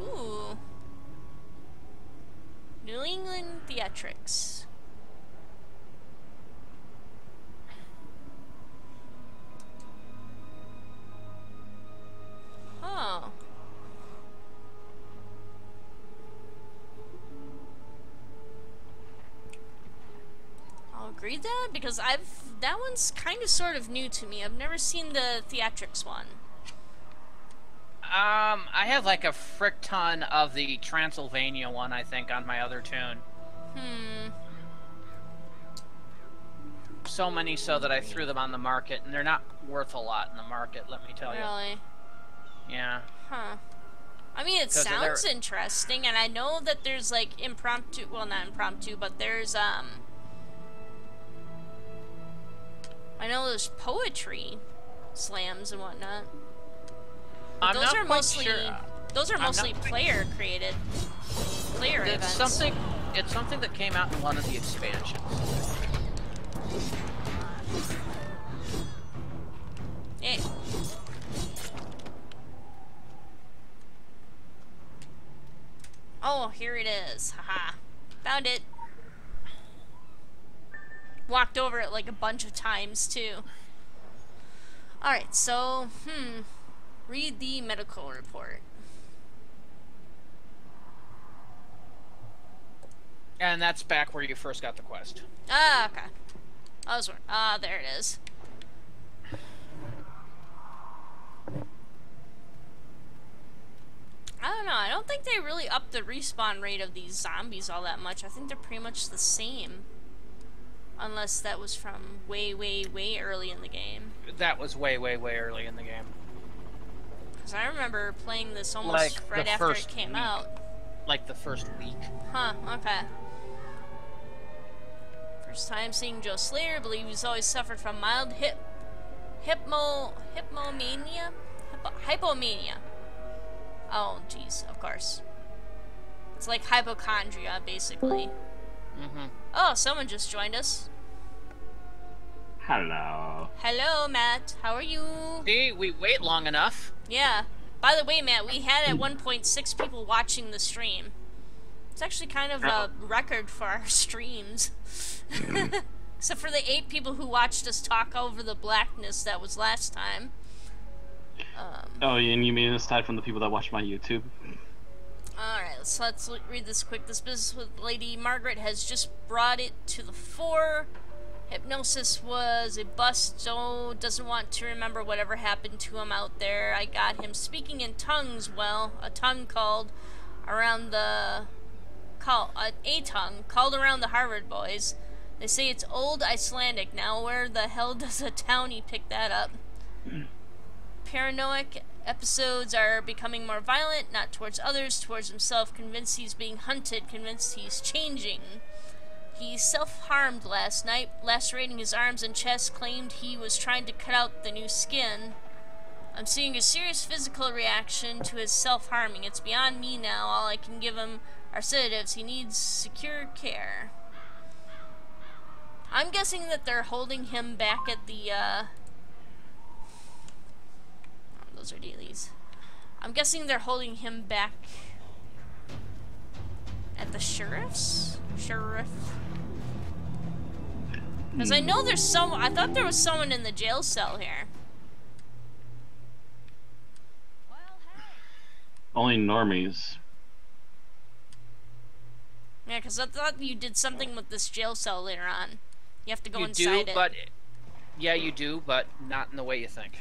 Ooh. New England Theatrics. Oh. I'll agree that because I've that one's kind of sort of new to me. I've never seen the theatrics one. Um, I have like a frick ton of the Transylvania one, I think, on my other tune. Hmm. So many so that I threw them on the market, and they're not worth a lot in the market, let me tell you. Really? Yeah. Huh. I mean, it sounds interesting, and I know that there's like impromptu. Well, not impromptu, but there's um. I know there's poetry slams and whatnot. But those are mostly sure. those are mostly player created. Player It's events. something. It's something that came out in one of the expansions. Uh, hey. Oh, here it is. Haha. Found it. Walked over it like a bunch of times, too. Alright, so, hmm. Read the medical report. And that's back where you first got the quest. Ah, okay. I was, ah, there it is. I don't know. I don't think they really upped the respawn rate of these zombies all that much. I think they're pretty much the same. Unless that was from way, way, way early in the game. That was way, way, way early in the game. Because I remember playing this almost Like right after it came week. out. Like the first week. Huh, okay. First time seeing Joe Slater, believe he's always suffered from mild hip hypmo hypomania? Hypo, hypomania. Oh jeez, of course. It's like hypochondria, basically. Mm-hmm. Oh, someone just joined us. Hello. Oh. Hello, Matt. How are you? See, we wait long enough. Yeah. By the way, Matt, we had at one point six people watching the stream. It's actually kind of a record for our *laughs* streams. *laughs* Except for the eight people who watched us talk over the blackness that was last time. Um, Oh, and you mean aside from the people that watch my YouTube? So let's read this quick. This business with Lady Margaret has just brought it to the fore. Hypnosis was a bust. Joe doesn't want to remember whatever happened to him out there. I got him speaking in tongues. Well, a tongue called around the call uh, a tongue called around the Harvard boys. They say it's old Icelandic. Now, where the hell *laughs* does a townie pick that up? Paranoid episodes are becoming more violent, not towards others, towards himself, convinced he's being hunted, convinced he's changing. He self harmed last night, lacerating his arms and chest, claimed he was trying to cut out the new skin. I'm seeing a serious physical reaction to his self harming. It's beyond me now. All I can give him are sedatives. He needs secure care. I'm guessing that they're holding him back at the, uh, those are dailies. I'm guessing they're holding him back at the sheriff's? Sheriff? Because I know there's some. I thought there was someone in the jail cell here. Only normies. Yeah, because I thought you did something with this jail cell later on. You have to go you do, inside it. but yeah, you do, but not in the way you think.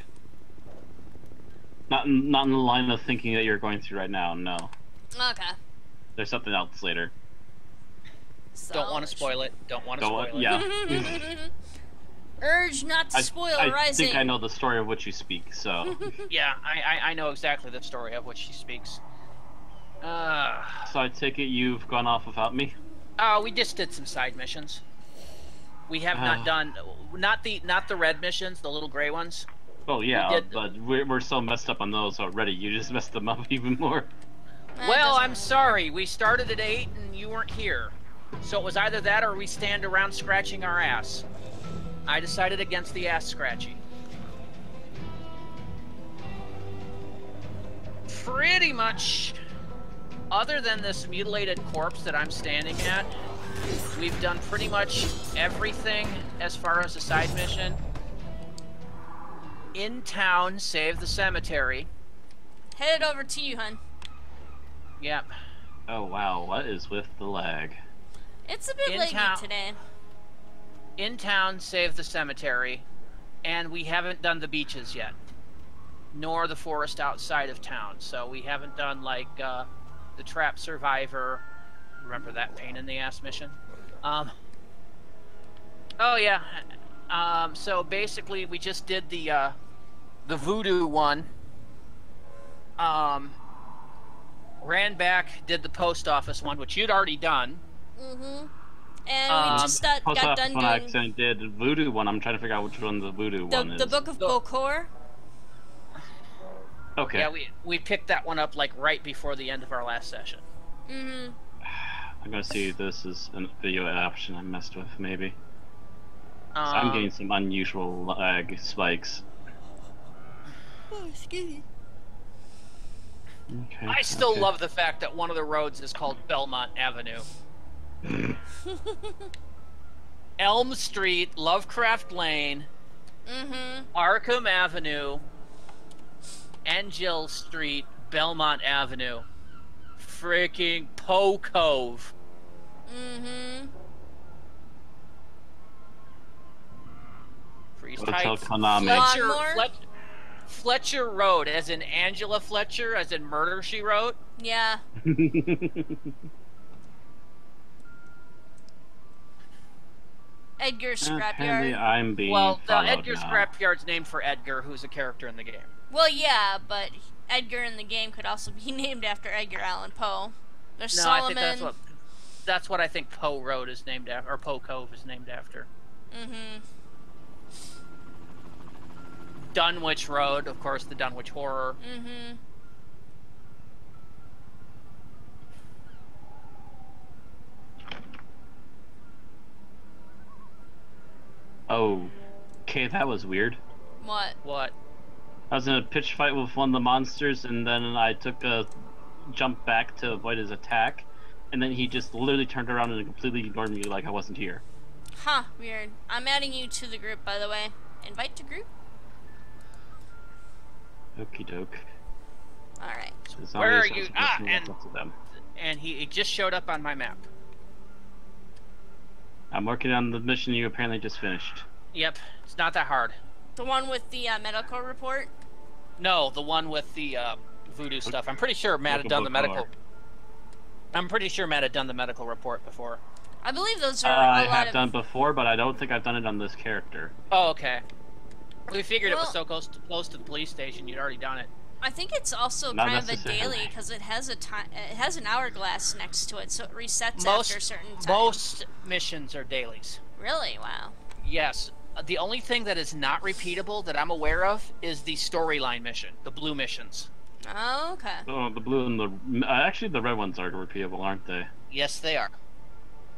Not in, not in the line of thinking that you're going through right now. No, Okay. there's something else later. Don't want to spoil it. Don't want to Don't spoil want- it. yeah. *laughs* Urge not to I, spoil I Rising. I think I know the story of which you speak. So, *laughs* Yeah, I, I I know exactly the story of which she speaks. Uh, so I take it you've gone off without me. oh, we just did some side missions. We have Ah. not done not the not the red missions, the little gray ones. Well, yeah, did- but we're, we're so messed up on those already. You just *laughs* messed them up even more. Well, I'm sorry. We started at eight and you weren't here, so it was either that or we stand around scratching our ass. I decided against the ass scratching. Pretty much, other than this mutilated corpse that I'm standing at, we've done pretty much everything as far as the side mission. In town, save the cemetery. Headed over to you, hun. Yep. Oh wow, what is with the lag? It's a bit In laggy today. in town save the cemetery and we haven't done the beaches yet nor the forest outside of town so we haven't done like uh, the trap survivor remember that pain in the ass mission um, oh yeah um, so basically we just did the uh, the voodoo one um, ran back did the post office one which you'd already done Mm-hmm. And Um, we just got, Post got office done one I doing accidentally did voodoo one. I'm trying to figure out which one the voodoo one the, is. the Book of The- Bokor. Okay. yeah we, we picked that one up like right before the end of our last session Mm-hmm. I'm gonna see if this is a video option I messed with, maybe. So um, I'm getting some unusual lag spikes. Oh, excuse me. Okay. I still okay. love the fact that one of the roads is called Belmont Avenue. *laughs* Elm Street, Lovecraft Lane, mm-hmm. Arkham Avenue, Angel Street, Belmont Avenue. Freaking Poe Cove. Mm-hmm. Freeze Go tell tight. Konami. Fletcher, Lawnmower? Flet- Fletcher Road, as in Angela Fletcher, as in Murder She Wrote. Yeah. *laughs* Edgar's Apparently, Scrapyard. I'm being Well, the Edgar now. Scrapyard's named for Edgar, who's a character in the game. Well, yeah, but Edgar in the game could also be *laughs* named after Edgar Allan Poe. There's No, Solomon. I think that's what that's what I think Poe Road is named after, or Poe Cove is named after. Mm-hmm. Dunwich Road, of course, the Dunwich Horror. Mm-hmm. Oh, okay, that was weird. What? What? I was in a pitch fight with one of the monsters, and then I took a jump back to avoid his attack, and then he just literally turned around and completely ignored me like I wasn't here. Huh, weird. I'm adding you to the group, by the way. Invite to group? Okie doke. Alright. The Where are you? Ah, and- them. And he, he just showed up on my map. I'm working on the mission you apparently just finished. Yep, it's not that hard. The one with the uh, medical report? No, the one with the uh, voodoo stuff. I'm pretty sure Matt had done the medical. car. I'm pretty sure Matt had done the medical report before. I believe those are I a lot have of... done before, but I don't think I've done it on this character. Oh, okay. We figured it was so close to, close to the police station, you'd already done it. I think it's also Not kind of a daily because it has a time. It has an hourglass next to it, so it resets Most after a certain time. most missions are dailies. Really? Wow. Yes. Uh, The only thing that is not repeatable that I'm aware of is the storyline mission, the blue missions. Oh, okay. Oh, the blue and the uh, actually the red ones are repeatable, aren't they? Yes, they are.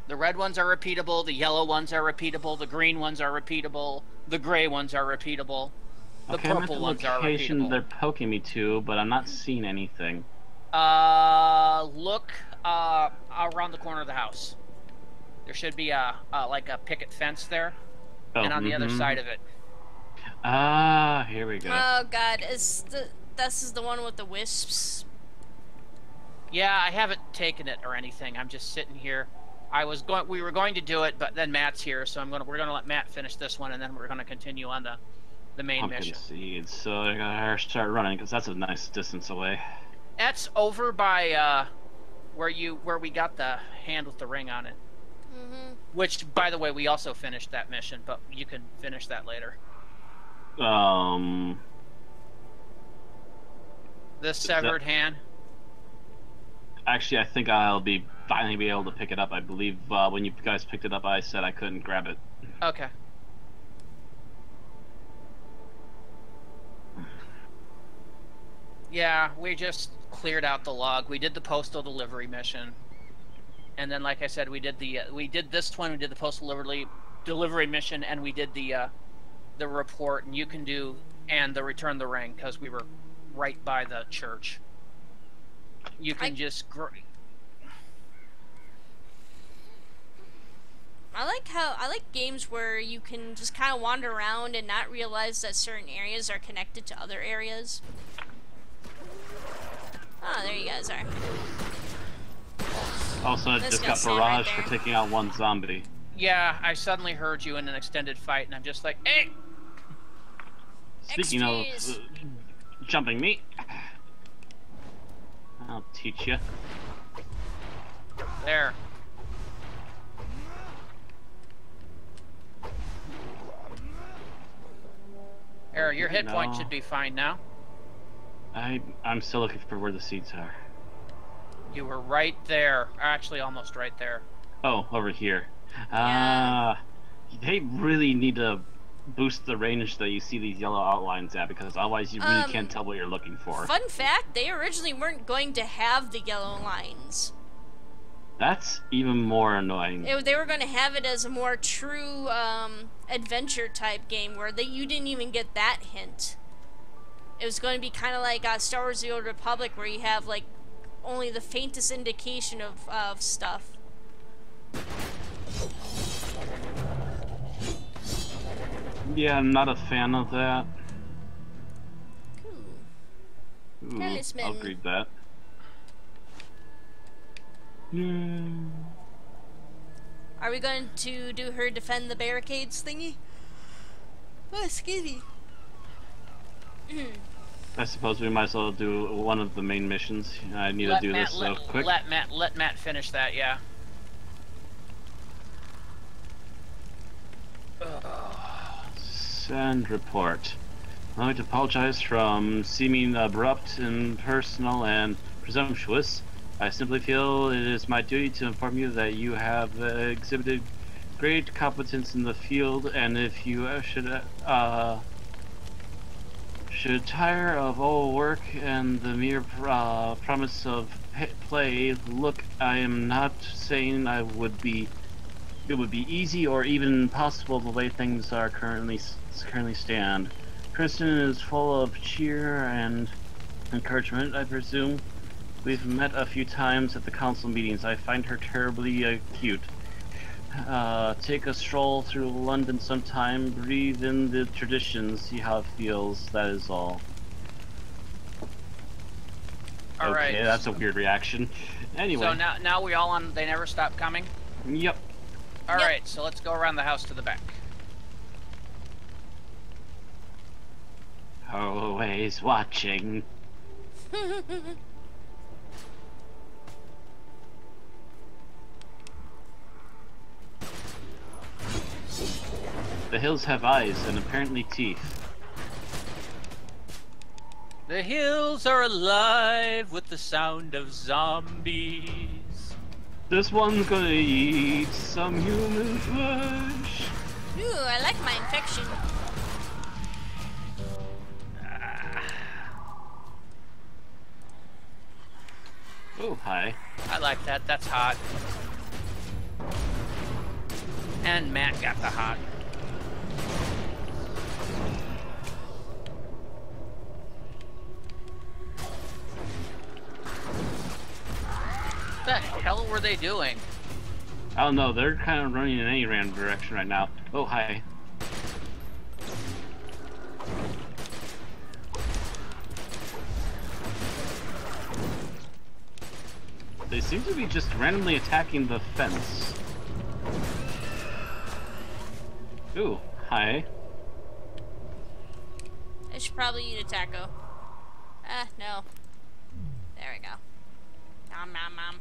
The red ones are repeatable, the yellow ones are repeatable, the green ones are repeatable, the gray ones are repeatable, the okay, I'm at purple the ones are location repeatable. they're poking me to, but I'm not seeing anything. Uh, look uh around the corner of the house. There should be a, a like a picket fence there, Oh, and on the other mhm. side of it. Ah, here we go. Oh God, is the this is the one with the wisps? Yeah, I haven't taken it or anything. I'm just sitting here. I was going. We were going to do it, but then Matt's here, so I'm gonna. We're gonna let Matt finish this one, and then we're gonna continue on the, the main Pumpkin mission. seeds. So I gotta start running because that's a nice distance away. That's over by uh, where you where we got the hand with the ring on it. Mm-hmm. Which, by the way, we also finished that mission, but you can finish that later. Um, This that- severed hand. actually, I think I'll be finally be able to pick it up. I believe uh, when you guys picked it up, I said I couldn't grab it. Okay. Yeah, we just cleared out the log. We did the postal delivery mission, and then, like I said, we did the uh, we did this one. We did the postal delivery delivery mission, and we did the uh, the report. And you can do and the return the ring because we were right by the church. You can I- just I like how I like games where you can just kind of wander around and not realize that certain areas are connected to other areas. Oh, there you guys are. Also, I This just got staying right barrage for taking out one zombie. yeah. I suddenly heard you in an extended fight, and I'm just like, hey. Speaking of uh, jumping me, I'll teach you. There. There, your hit point should be fine now. I I'm still looking for where the seeds are. You were right there. Actually, almost right there. Oh, over here. Yeah. Ah, they really need to boost the range that you see these yellow outlines at because otherwise you really Um, can't tell what you're looking for. Fun fact: they originally weren't going to have the yellow lines. That's even more annoying. It, they were going to have it as a more true um, adventure type game where they, you didn't even get that hint. It was going to be kind of like uh, Star Wars: The Old Republic, where you have like only the faintest indication of of stuff. Yeah, I'm not a fan of that. Cool. Ooh, Talisman. I'll read that. Are we going to do her defend the barricades thingy? Oh, excuse me. *clears throat* I suppose we might as well do one of the main missions. I need let to do Matt, this uh, let, so quick. let Matt let Matt finish that. Yeah. Send report. I'd like to apologize from seeming abrupt, impersonal, and presumptuous. I simply feel it is my duty to inform you that you have uh, exhibited great competence in the field, and if you should uh, should tire of all work and the mere uh, promise of play, look, I am not saying I would be it would be easy or even possible the way things are currently currently stand. Kristen is full of cheer and encouragement, I presume. We've met a few times at the council meetings. I find her terribly uh, cute. Uh, take a stroll through London sometime, breathe in the traditions, see how it feels, that is all. All okay, right. that's a weird reaction. Anyway. So now, now we all on. They never stop coming. Yep. All right. Yep. So let's go around the house to the back. Always watching. *laughs* The hills have eyes and apparently teeth. The hills are alive with the sound of zombies. This one's gonna eat some human flesh. Ooh, I like my infection. Oh, hi. I like that. That's hot. And Matt got the hot. What the hell were they doing? I don't know, they're kind of running in any random direction right now. Oh, hi. They seem to be just randomly attacking the fence. Ooh, hi. I should probably eat a taco. Ah, no. There we go. Nom nom nom.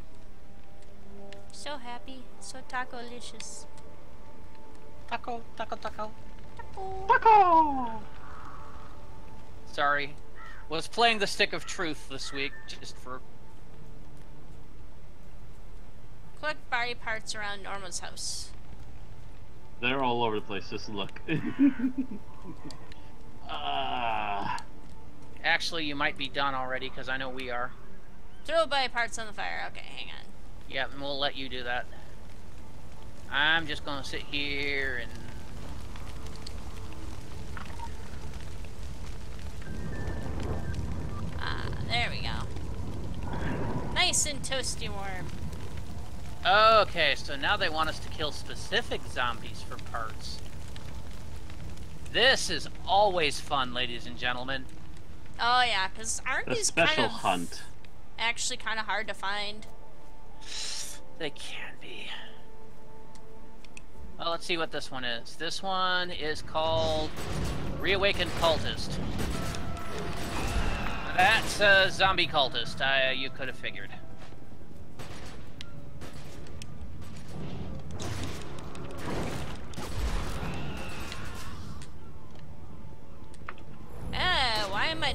So happy. So taco-licious. Taco, taco, taco. Taco. Taco! Sorry. Was playing the stick of truth this week, just for Collect body parts around Norma's house. They're all over the place, just look. Ah. *laughs* Actually, you might be done already, because I know we are. Throw body parts on the fire. Okay, hang on. Yeah, and we'll let you do that. I'm just gonna sit here and... Ah, there we go. Nice and toasty warm. Okay, so now they want us to kill specific zombies for parts. This is always fun, ladies and gentlemen. Oh yeah, because aren't A these special kind of hunt. actually kind of hard to find? They can be. Well, let's see what this one is. This one is called Reawakened Cultist. That's a zombie cultist. Uh, you could have figured.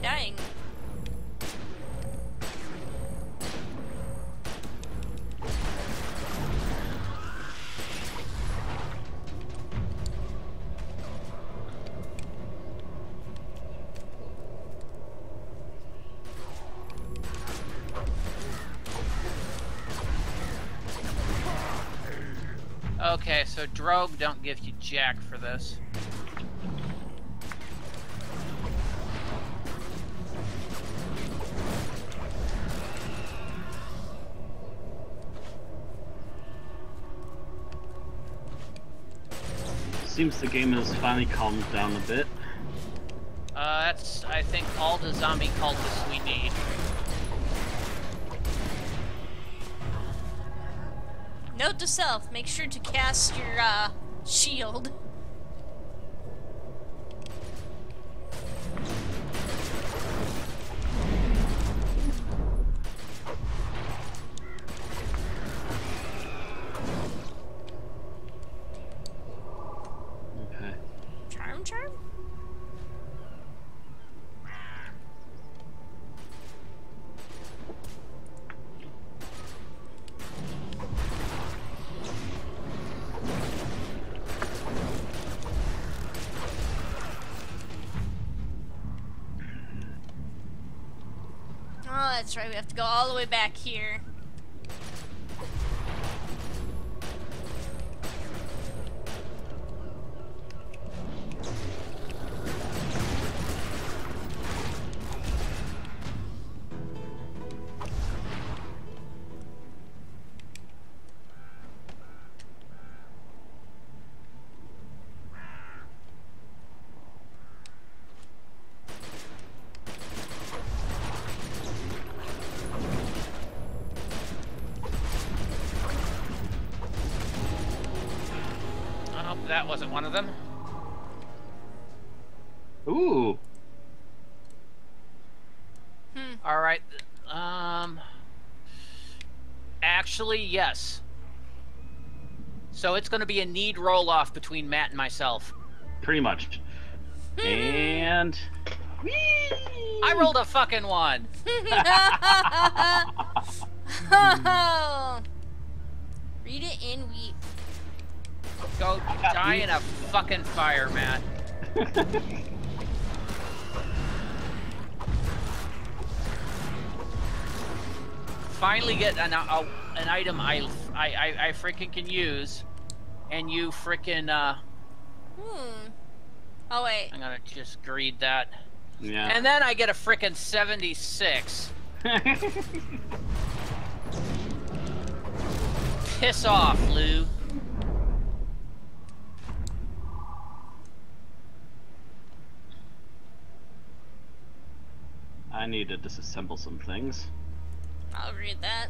Dying? Okay, so Draug don't give you jack for this. Seems the game has finally calmed down a bit. Uh, that's, I think, all the zombie cultists we need. Note to self: make sure to cast your uh, shield. Right. We have to go all the way back here. Wasn't one of them. Ooh. Hmm. All right. Um. Actually, yes. So it's going to be a need roll off between Matt and myself. Pretty much. and. I rolled a fucking one. *laughs* *laughs* *laughs* Read it and weep. Go die in a fucking fire, Matt. *laughs* Finally get an, a, an item I, I, I, I freaking can use, and you freaking, uh, Hmm. Oh wait. I'm gonna just greed that. yeah. And then I get a freaking 76. *laughs* Piss off, Lou. I need to disassemble some things. I'll read that.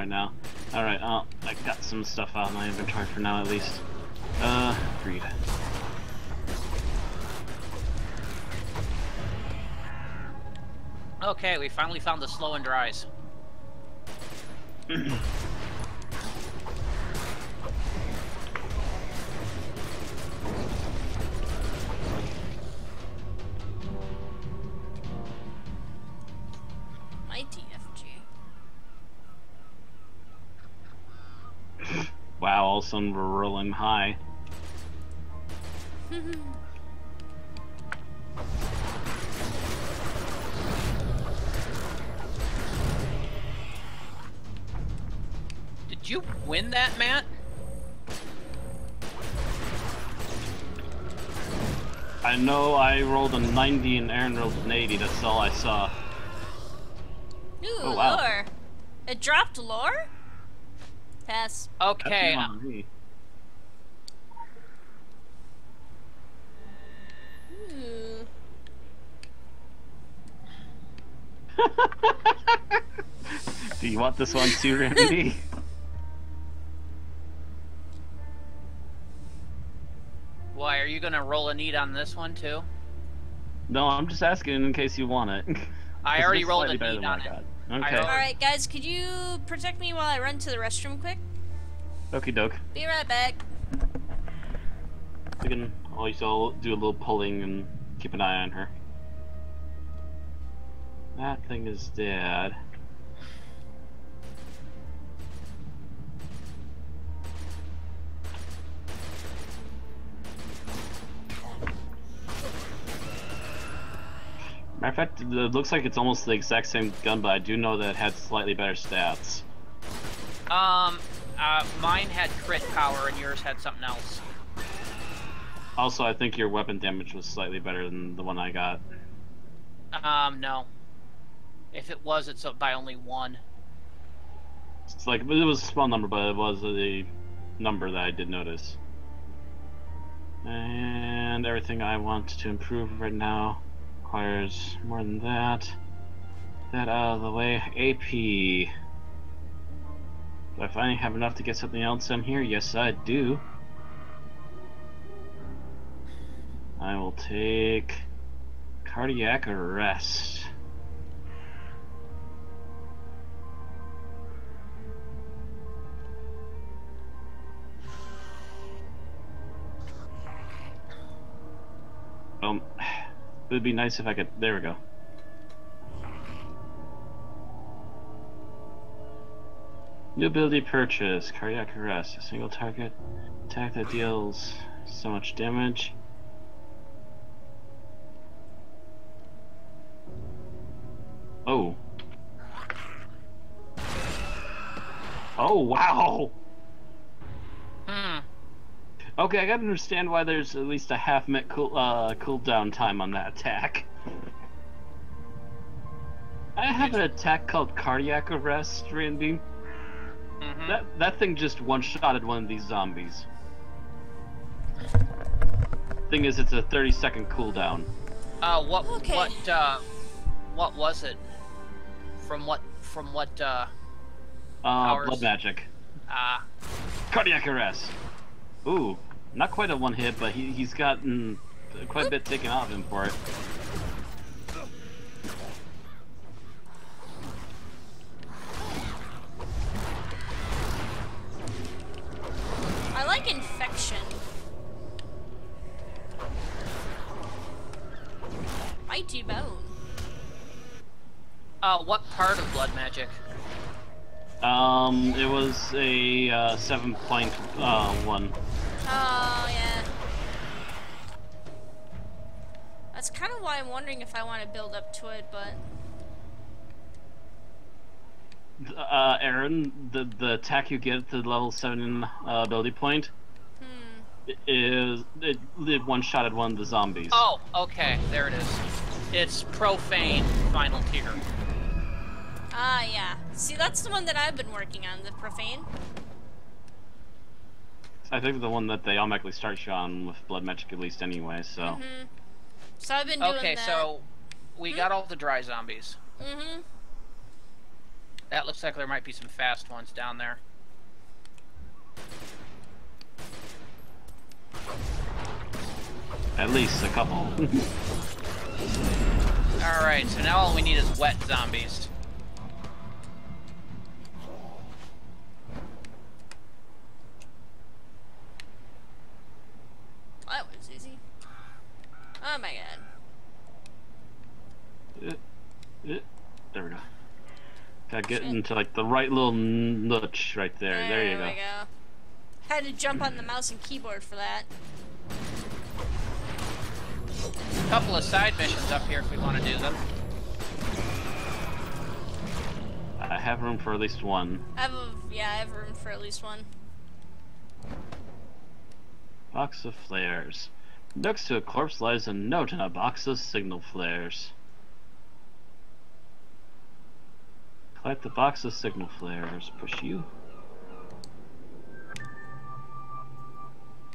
Right now. Alright, oh, I got some stuff out of my inventory for now at least. Uh, greed. Okay, we finally found the slow and dries. *clears throat* Wow, all of a sudden we're rolling high. *laughs* Did you win that, Matt? I know I rolled a 90 and Erin rolled an 80, that's all I saw. Ooh, Oh, wow. lore. It dropped lore? Pass. Okay, new on me. Ooh. Do you want this one too, Randy? *laughs* why are you gonna roll a need on this one too? no, I'm just asking in case you want it. *laughs* I already rolled a need on it. Got. Okay. Alright, guys, could you protect me while I run to the restroom quick? Okie doke. Be right back. We can also do a little pulling and keep an eye on her. That thing is dead. Matter of fact, it looks like it's almost the exact same gun, but I do know that it had slightly better stats. Um, uh, mine had crit power and yours had something else. Also, I think your weapon damage was slightly better than the one I got. Um, no. If it was, it's by only one. It's like it was a small number, but it was the number that I did notice. And everything I want to improve right now requires more than that. That out of the way. AP. Do I finally have enough to get something else in here? Yes, I do. I will take cardiac arrest. It would be nice if I could. There we go. New ability purchase, cardiac arrest, a single target attack that deals so much damage. Oh. Oh wow! Hmm. Okay, I gotta understand why there's at least a half minute cool uh, cooldown time on that attack. I have an attack called Cardiac Arrest, Randy. Mhm. That that thing just one-shotted one of these zombies. Thing is, it's a 30 second cooldown. Uh, what Okay. what uh, what was it? From what from what uh Uh, Powers. blood magic. uh Cardiac Arrest. Ooh, not quite a one hit, but he he's gotten quite a bit taken out of him for it. I like infection. Mighty bone. uh what part of blood magic? Um, it was a uh, seven point uh, one. Oh, yeah. That's kind of why I'm wondering if I want to build up to it, but... Uh, Erin, the the attack you get at the level seven uh, ability point Hmm. is it, it one shotted one of the zombies. Oh, okay, there it is. It's profane final tier. Ah, yeah. See, that's the one that I've been working on, the profane. I think the one that they automatically start you on with blood magic at least anyway. So Mm-hmm. So I've been doing Okay, that. so we got all the dry zombies. Mm-hmm. That looks like there might be some fast ones down there. at least a couple. *laughs* Alright, so now all we need is wet zombies. That was easy. Oh my god. Uh, uh, there we go. Gotta get into like the right little notch right there. There, you go. we go. Had to jump on the mouse and keyboard for that. A couple of side missions up here if we want to do them. I have room for at least one. I have a, yeah, I have room for at least one. Box of flares. Next to a corpse lies a note and a box of signal flares. Collect the box of signal flares. Push you.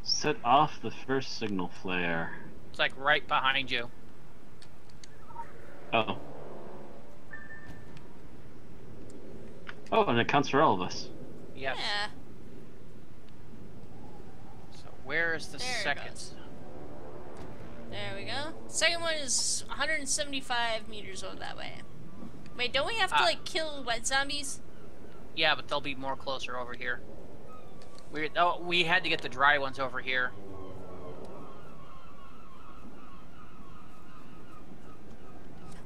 Set off the first signal flare. It's like right behind you. Oh. Oh, and it counts for all of us. Yes. Yeah. So where is the There it second? There we go. Second one is 175 meters over that way. Wait, don't we have to Ah. like kill wet zombies? Yeah, but they'll be more closer over here. We oh, we had to get the dry ones over here.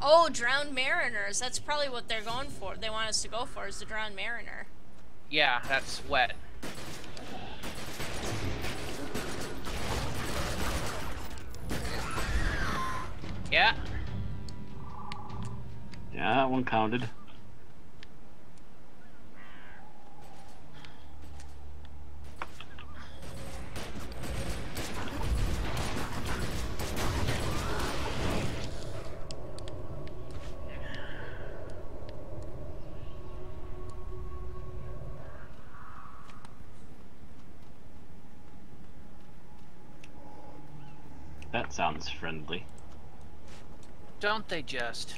Oh, drowned mariners. That's probably what they're going for. They want us to go for is the drowned mariner. Yeah, that's wet. Yeah, Yeah, that one counted. That sounds friendly. Don't they just?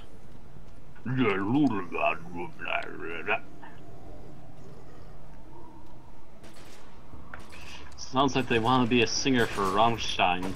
Sounds like they want to be a singer for Rammstein.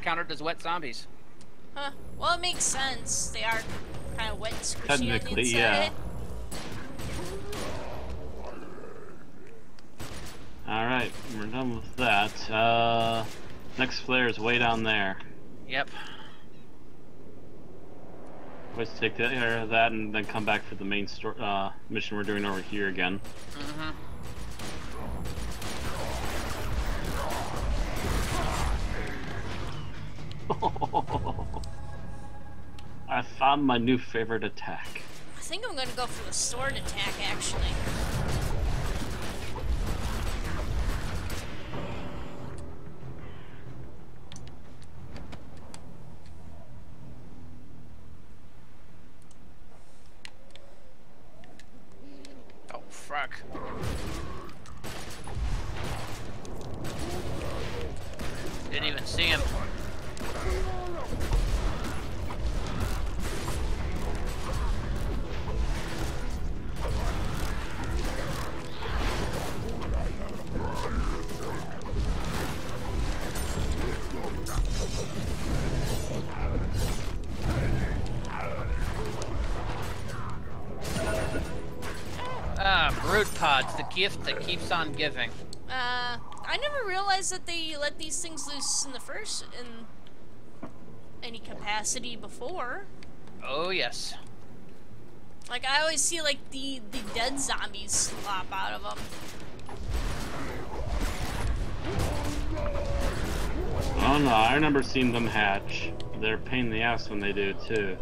Counted as wet zombies. Huh. Well, it makes sense. They are kind of wet, and squishy Technically, inside. yeah. Alright, we're done with that. Uh, next flare is way down there. Yep. Let's take care of that and then come back for the main sto- uh, mission we're doing over here again. Mm-hmm. *laughs* I found my new favorite attack. I think I'm gonna go for the sword attack, actually. Gift that keeps on giving. Uh, I never realized that they let these things loose in the first in any capacity before. Oh yes. Like I always see like the the dead zombies slop out of them. Oh no, I remember seeing them hatch. They're a pain in the ass when they do too.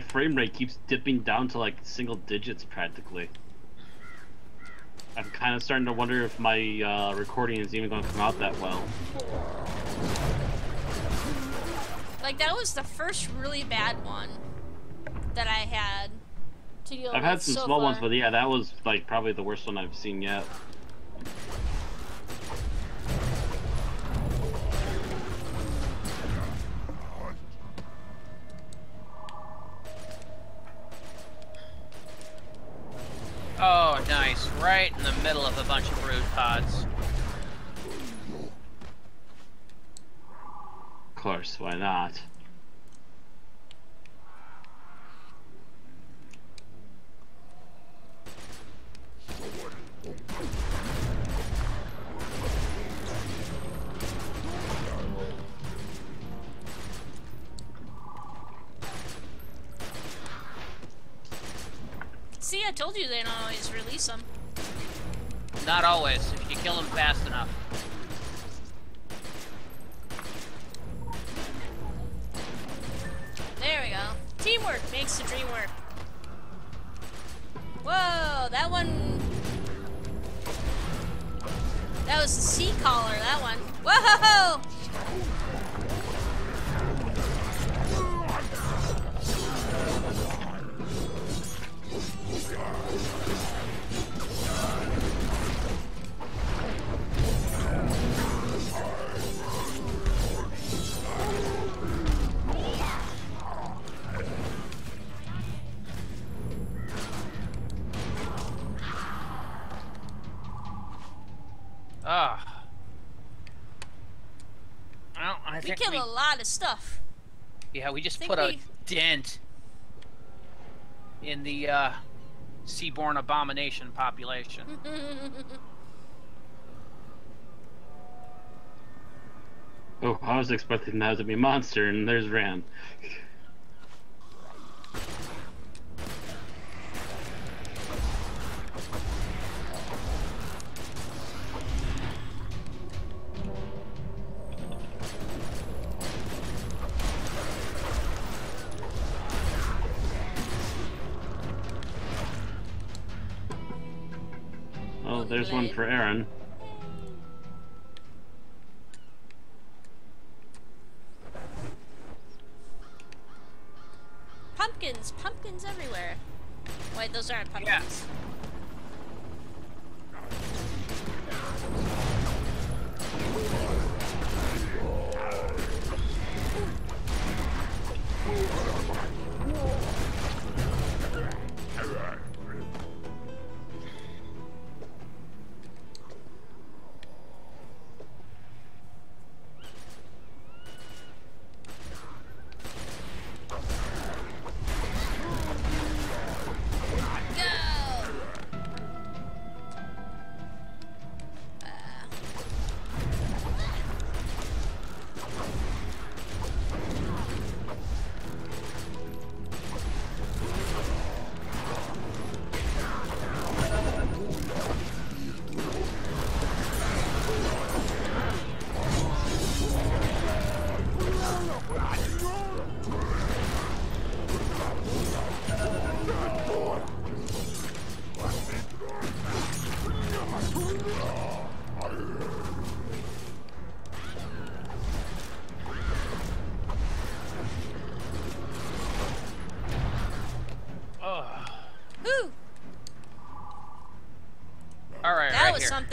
My frame rate keeps dipping down to like single digits practically. I'm kind of starting to wonder if my uh, recording is even going to come out that well. Like that was the first really bad one that I had to deal I've with had some so small ones, but yeah, that was like probably the worst one I've seen yet. Oh, nice. Right in the middle of a bunch of brood pods. Of course, why not? See, I told you they don't always release them. Not always, if you kill them fast enough. There we go. Teamwork makes the dream work. Whoa, that one. That was the sea collar, that one. Whoa! Lot of stuff. yeah, we just think put a dent in the uh, seaborne abomination population. *laughs* Oh, I was expecting that to be monster, and there's Ran. *laughs* one for Erin. Pumpkins, pumpkins everywhere. Wait, those aren't pumpkins. Go!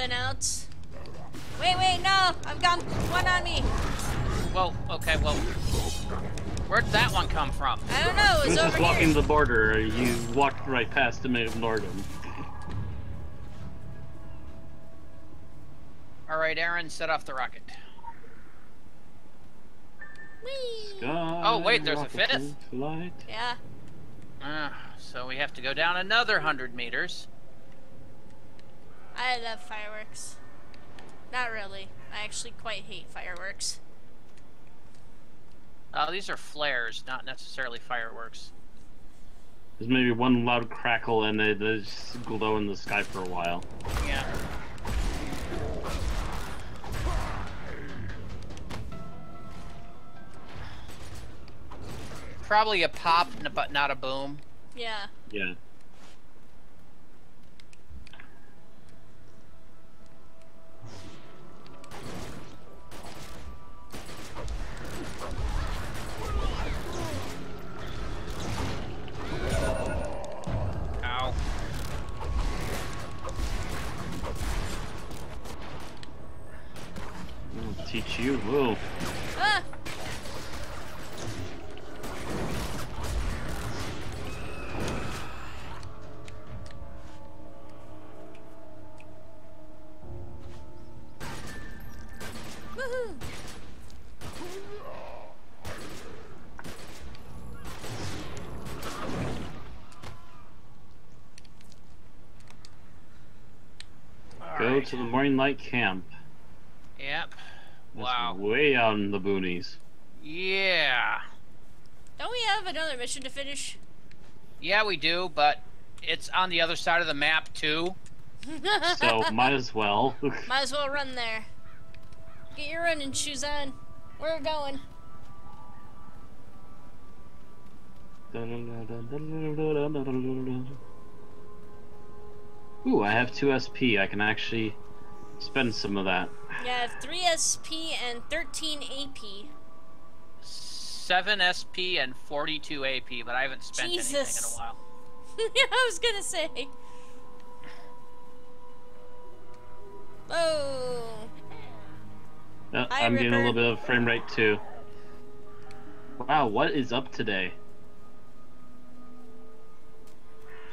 That right was here. something else. Wait, wait, no! I've got one on me. Well, okay, well, where'd that one come from? I don't know. He It was was over just walking here. the border. You walked right past him and ignored him. All right, Erin, set off the rocket. Whee! Oh, wait, there's a Rocket fifth? to Light. Yeah. Uh, so we have to go down another hundred meters. I love fireworks. Not really. I actually quite hate fireworks. Oh, these are flares, not necessarily fireworks. There's maybe one loud crackle and they, they just glow in the sky for a while. Yeah. Probably a pop, but not a boom. Yeah. Yeah. To the morning light camp. Yep. That's Wow. way out in the boonies. Yeah. Don't we have another mission to finish? Yeah, we do, but it's on the other side of the map too. *laughs* So might as well. *laughs* Might as well run there. Get your running shoes on. We're going. Ooh, I have 2 SP. I can actually spend some of that. Yeah, I have 3 SP and 13 AP. 7 SP and 42 AP, but I haven't spent anything in a while. *laughs* yeah, I was gonna say. Oh. Uh, Hi, I'm getting a little bit of frame rate too. Wow, what is up today?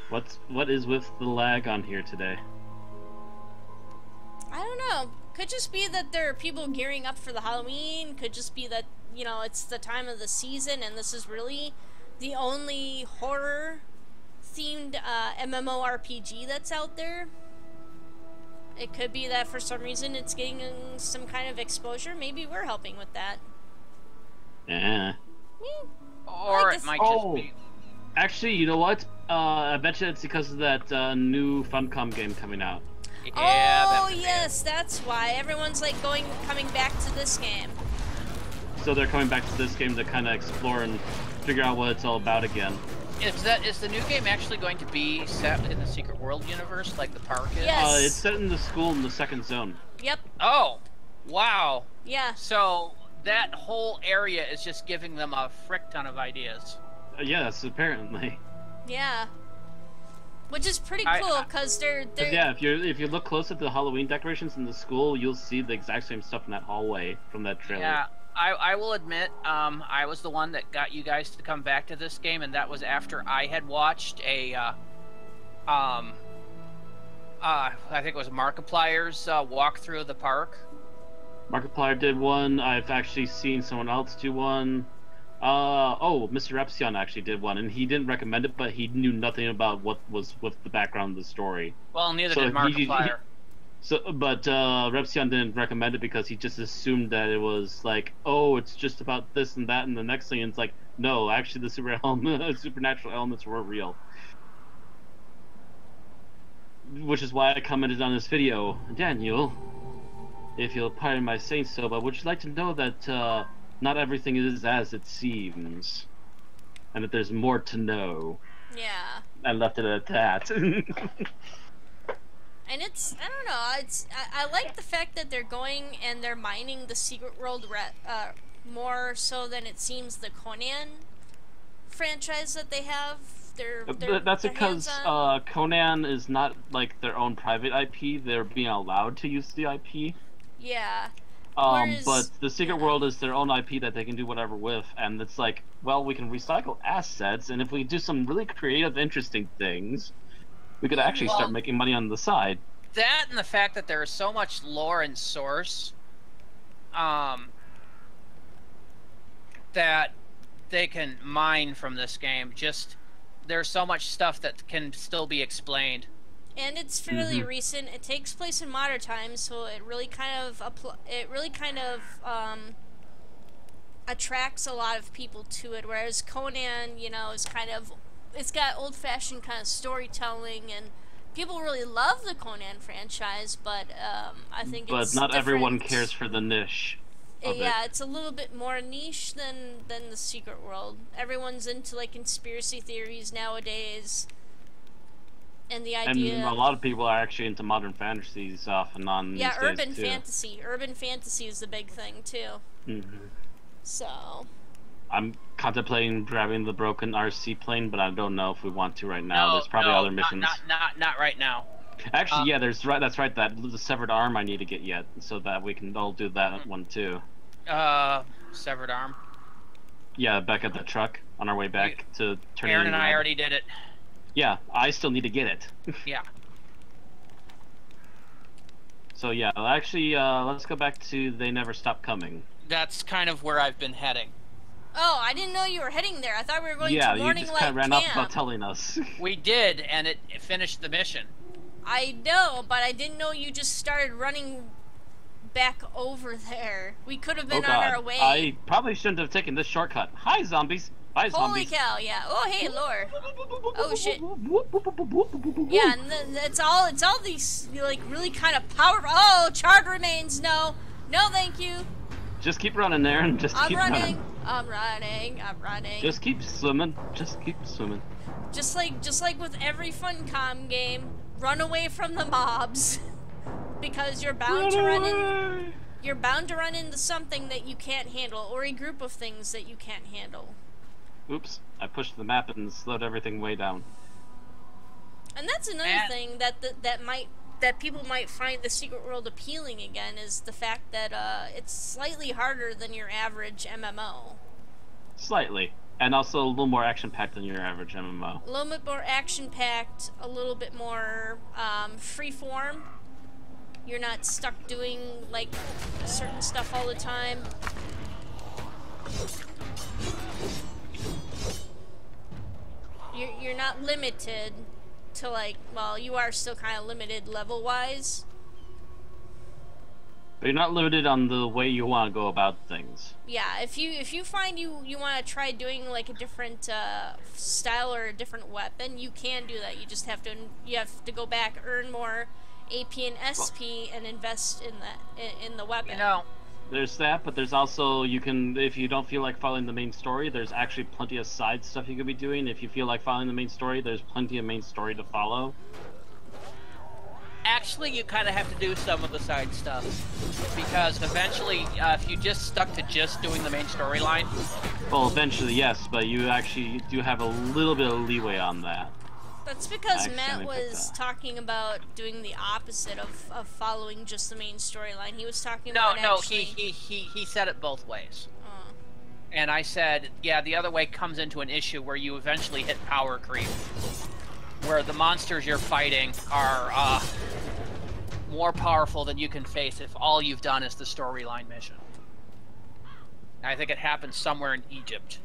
What's what is with the lag on here today? I don't know. Could just be that there are people gearing up for the Halloween. Could just be that, you know, it's the time of the season and this is really the only horror themed uh, MMORPG that's out there. It could be that for some reason it's getting some kind of exposure. Maybe we're helping with that. Yeah. Hmm. Or guess- it might Oh. just be. Actually, you know what? Uh, I bet you it's because of that uh, new Funcom game coming out. Yeah, that oh would be it. yes, that's why everyone's like going coming back to this game. So they're coming back to this game to kind of explore and figure out what it's all about again. Is that is the new game actually going to be set in the Secret World universe like the park is? Yes. Uh, it's set in the school in the second zone. Yep. Oh, wow. Yeah. So that whole area is just giving them a frick ton of ideas. Uh, yes, apparently. Yeah. Which is pretty cool because they're, they're yeah, if you if you look close at the Halloween decorations in the school, you'll see the exact same stuff in that hallway from that trailer. Yeah, I, I will admit, um, I was the one that got you guys to come back to this game, and that was after I had watched a, uh, um, uh, I think it was Markiplier's uh, walkthrough of the park. Markiplier did one. I've actually seen someone else do one. Uh oh, Mr. Epsilon actually did one, and he didn't recommend it, but he knew nothing about what was with the background of the story. Well, neither So did he- he- So, but uh, Repsion didn't recommend it because he just assumed that it was like, oh, it's just about this and that, and the next thing And it's like, no, actually, the super element, *laughs* supernatural elements were real. Which is why I commented on this video, Daniel. If you'll pardon my saying so, but would you like to know that uh, not everything is as it seems, and that there's more to know? yeah. I left it at that. *laughs* And it's I don't know it's I, I like the fact that they're going and they're mining the secret world uh, more so than it seems the Conan franchise that they have. They're, they're That's because uh, Conan is not like their own private IP. They're being allowed to use the IP. yeah Um, but the Secret. World is their own IP that they can do whatever with, and it's like, well, we can recycle assets, and if we do some really creative, interesting things, we could actually Well- start making money on the side. That and the fact that there is so much lore and source, um, that they can mine from this game. Just there's so much stuff that can still be explained. And it's fairly Mhm. recent. It takes place in modern times, so it really kind of appl- it really kind of um, attracts a lot of people to it. Whereas Conan, you know, is kind of it's got old-fashioned kind of storytelling, and people really love the Conan franchise. But um, I think But not everyone cares for the niche. Of it. yeah, it's a little bit more niche than than the secret world. Everyone's into like conspiracy theories nowadays, and the idea. And a lot of people are actually into modern fantasies off and on yeah, these urban days, too. fantasy. Urban fantasy is the big thing too. Mm -hmm. So I'm contemplating grabbing the broken RC plane, but I don't know if we want to right now. no, There's probably no, other missions. Not, not, not right now. Actually, uh, yeah, there's right. That's right. That the severed arm I need to get yet, so that we can all do that Mm. one too. Uh, severed arm. Yeah, back at the truck on our way back to turn. Erin and I already did it. Yeah, I still need to get it. *laughs* Yeah. so yeah, well, actually, uh, let's go back to they never stop coming. That's kind of where I've been heading. Oh, I didn't know you were heading there. I thought we were going yeah, to you just kind of ran Camp. off without telling us. *laughs* We did, and it, it finished the mission. I know, but I didn't know you just started running back over there. We could have oh been on god, our way. I probably shouldn't have taken this shortcut. Hi zombies. Bye Holy cow! Yeah. Oh hey, Lord. Oh, shit. *laughs* Yeah, and then it's all it's all these like really kind of powerful. Oh, charred remains. No, no, thank you. Just keep running there and just keep it. I'm keep running. I'm running. I'm running. Just keep swimming. Just keep swimming. Just like just like with every Funcom game, run away from the mobs *laughs* because you're bound to run in, you're bound to run into something that you can't handle, or a group of things that you can't handle. Oops, I pushed the map and slowed everything way down. And that's another And- thing that that that might that people might find the secret world appealing again is the fact that uh, it's slightly harder than your average MMO. Slightly. And also a little more action packed than your average MMO. A little bit more action packed, a little bit more um, free form. You're not stuck doing like certain stuff all the time. You're, you're not limited to like well you are still kind of limited level wise But you're not limited on the way you want to go about things. yeah if you if you find you you want to try doing like a different uh, style or a different weapon you can do that. You just have to you have to go back earn more ap and sp and invest in that in, in the weapon. You know, there's that, but there's also you can if you don't feel like following the main story, there's actually plenty of side stuff you could be doing. If you feel like following the main story, there's plenty of main story to follow. Actually, you kind of have to do some of the side stuff because eventually, uh, if you just stuck to just doing the main storyline, Well, eventually, yes, but you actually do have a little bit of leeway on that. That's because Matt was talking about doing the opposite of, of following just the main storyline. He was talking no, about no, actually. he, he he he said it both ways. Oh. And I said, yeah, the other way comes into an issue where you eventually hit power creep, where the monsters you're fighting are uh, more powerful than you can face if all you've done is the storyline mission. I think it happens somewhere in Egypt.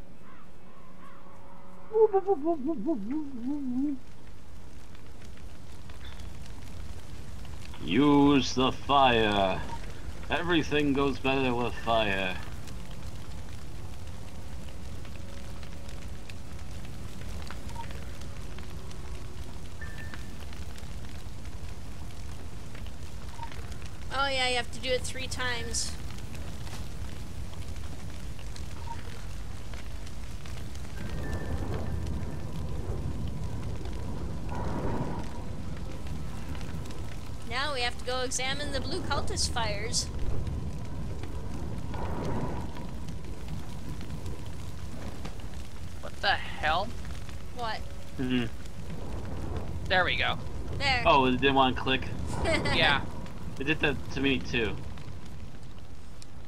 Use the fire. Everything goes better with fire. oh yeah, you have to do it three times. Now we have to go examine the blue cultist fires. What the hell? What? Mhm. There we go. There. Oh, it didn't want to click. *laughs* Yeah. It did that to me too.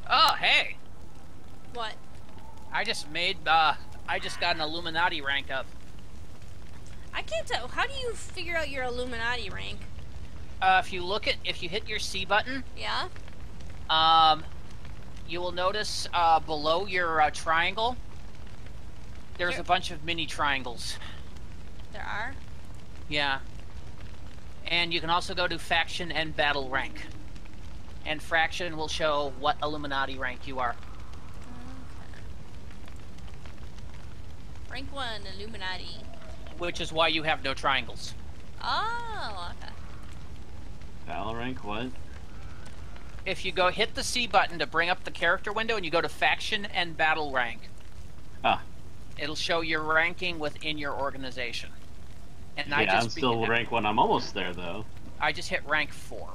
Oh, hey. what? I just made, uh, I just got an Illuminati rank up. I can't tell. How do you figure out your Illuminati rank? Uh, if you look at, if you hit your C button, Yeah? um, you will notice, uh, below your, uh, triangle, there's Here. a bunch of mini triangles. There are? Yeah. And you can also go to faction and battle rank. And fraction will show what Illuminati rank you are. Rank 1, Illuminati. Which is why you have no triangles. Oh, okay. Battle rank, what? If you go hit the C button to bring up the character window and you go to faction and battle rank, Ah, it'll show your ranking within your organization. And I yeah, just I'm still rank one. I'm almost there though. I just hit rank four.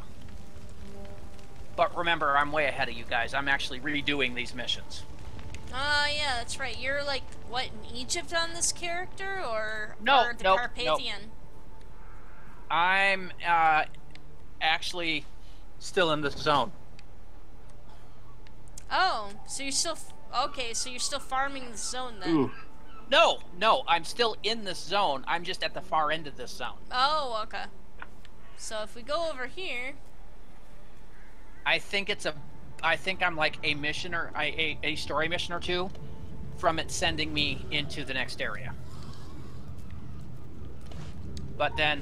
But remember, I'm way ahead of you guys. I'm actually redoing these missions. Oh, yeah, that's right. You're like, what, in Egypt on this character? Or, No, or the nope, nope. Carpathian? I'm uh, actually still in the zone. Oh, so you're still. F- okay, so you're still farming the zone then. Ooh, No, no, I'm still in this zone. I'm just at the far end of this zone. Oh, okay. So if we go over here. I think it's a. I think I'm like a mission or a, a, a story mission or two from it sending me into the next area. But then,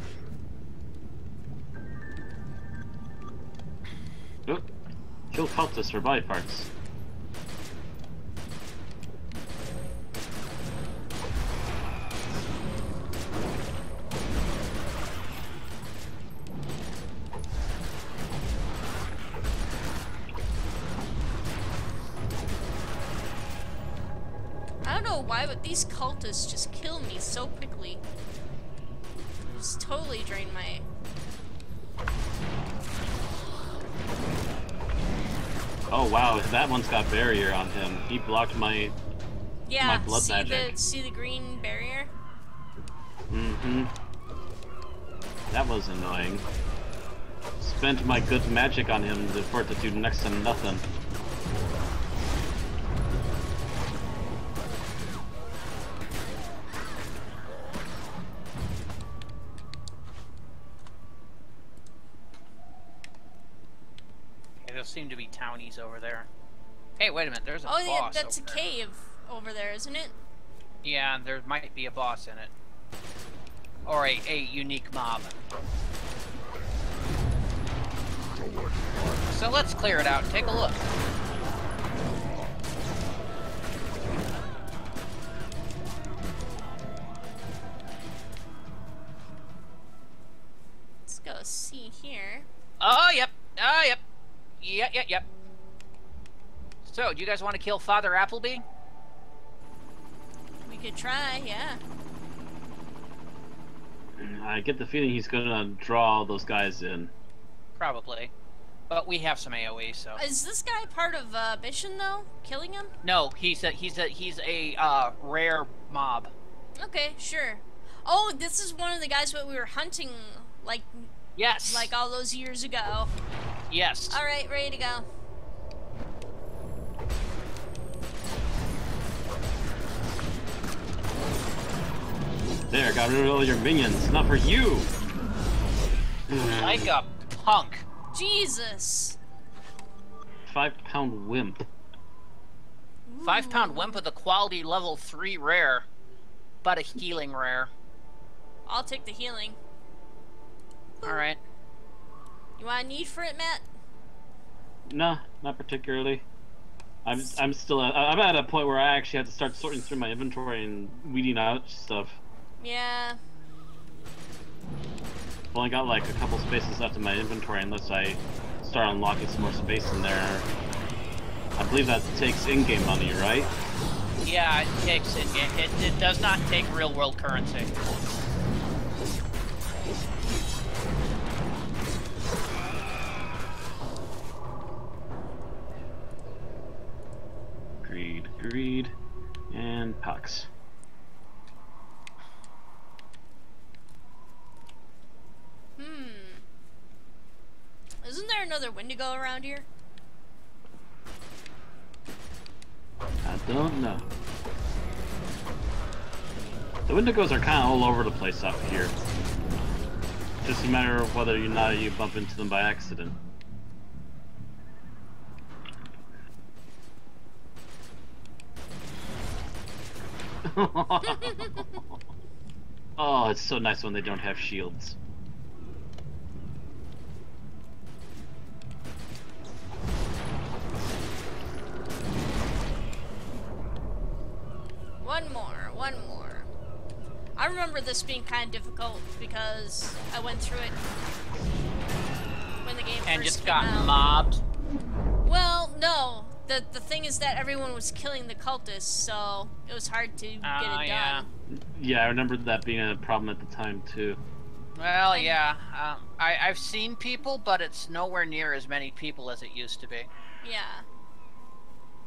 Kill cultists for body parts. I don't know why, but these cultists just kill me so quickly. Just totally drain my. Oh wow, that one's got barrier on him. He blocked my. Yeah, blood see magic. the see the green barrier? Mm-hmm. That was annoying. Spent my good magic on him to- for it to do next to nothing. There seem to be townies over there. Hey, wait a minute. There's a boss. Oh yeah, that's a there. cave over there, isn't it? Yeah, there might be a boss in it. Or a, a unique mob. So let's clear it out and take a look. Let's go see here. Oh, yep. Oh, yep. Yep, yep, yep. So, do you guys want to kill Father Appleby? We could try, yeah. I get the feeling he's gonna draw all those guys in. Probably. But we have some AoE, so. Is this guy part of uh, mission though? Killing him? No, he's a he's a he's a uh, rare mob. Okay, sure. Oh, this is one of the guys that we were hunting, like, Yes. like all those years ago. Yes. All right, ready to go. There, got rid of all your minions. Not for you. Like a punk. Jesus. Five pound wimp. Five pound wimp with a quality level three rare, but a healing rare. I'll take the healing. All right. You want a need for it, Matt? No, not particularly. I'm I'm still at, I'm at a point where I actually have to start sorting through my inventory and weeding out stuff. Yeah. I've only got like a couple spaces left in my inventory unless I start unlocking some more space in there. I believe that takes in-game money, right? Yeah, it takes it. It, it, it does not take real world currency. Greed, greed, and pucks. Hmm. Isn't there another Wendigo around here? I don't know. The Wendigos are kind of all over the place up here. Just a matter of whether or not you bump into them by accident. *laughs* oh, it's so nice when they don't have shields. One more, one more. I remember this being kind of difficult because I went through it when the game And first just got out. mobbed. Well, no. The the thing is that everyone was killing the cultists, so it was hard to get Ah, it yeah. done. Yeah, I remember that being a problem at the time too. Well, yeah. Um, I, I've seen people, but it's nowhere near as many people as it used to be. Yeah.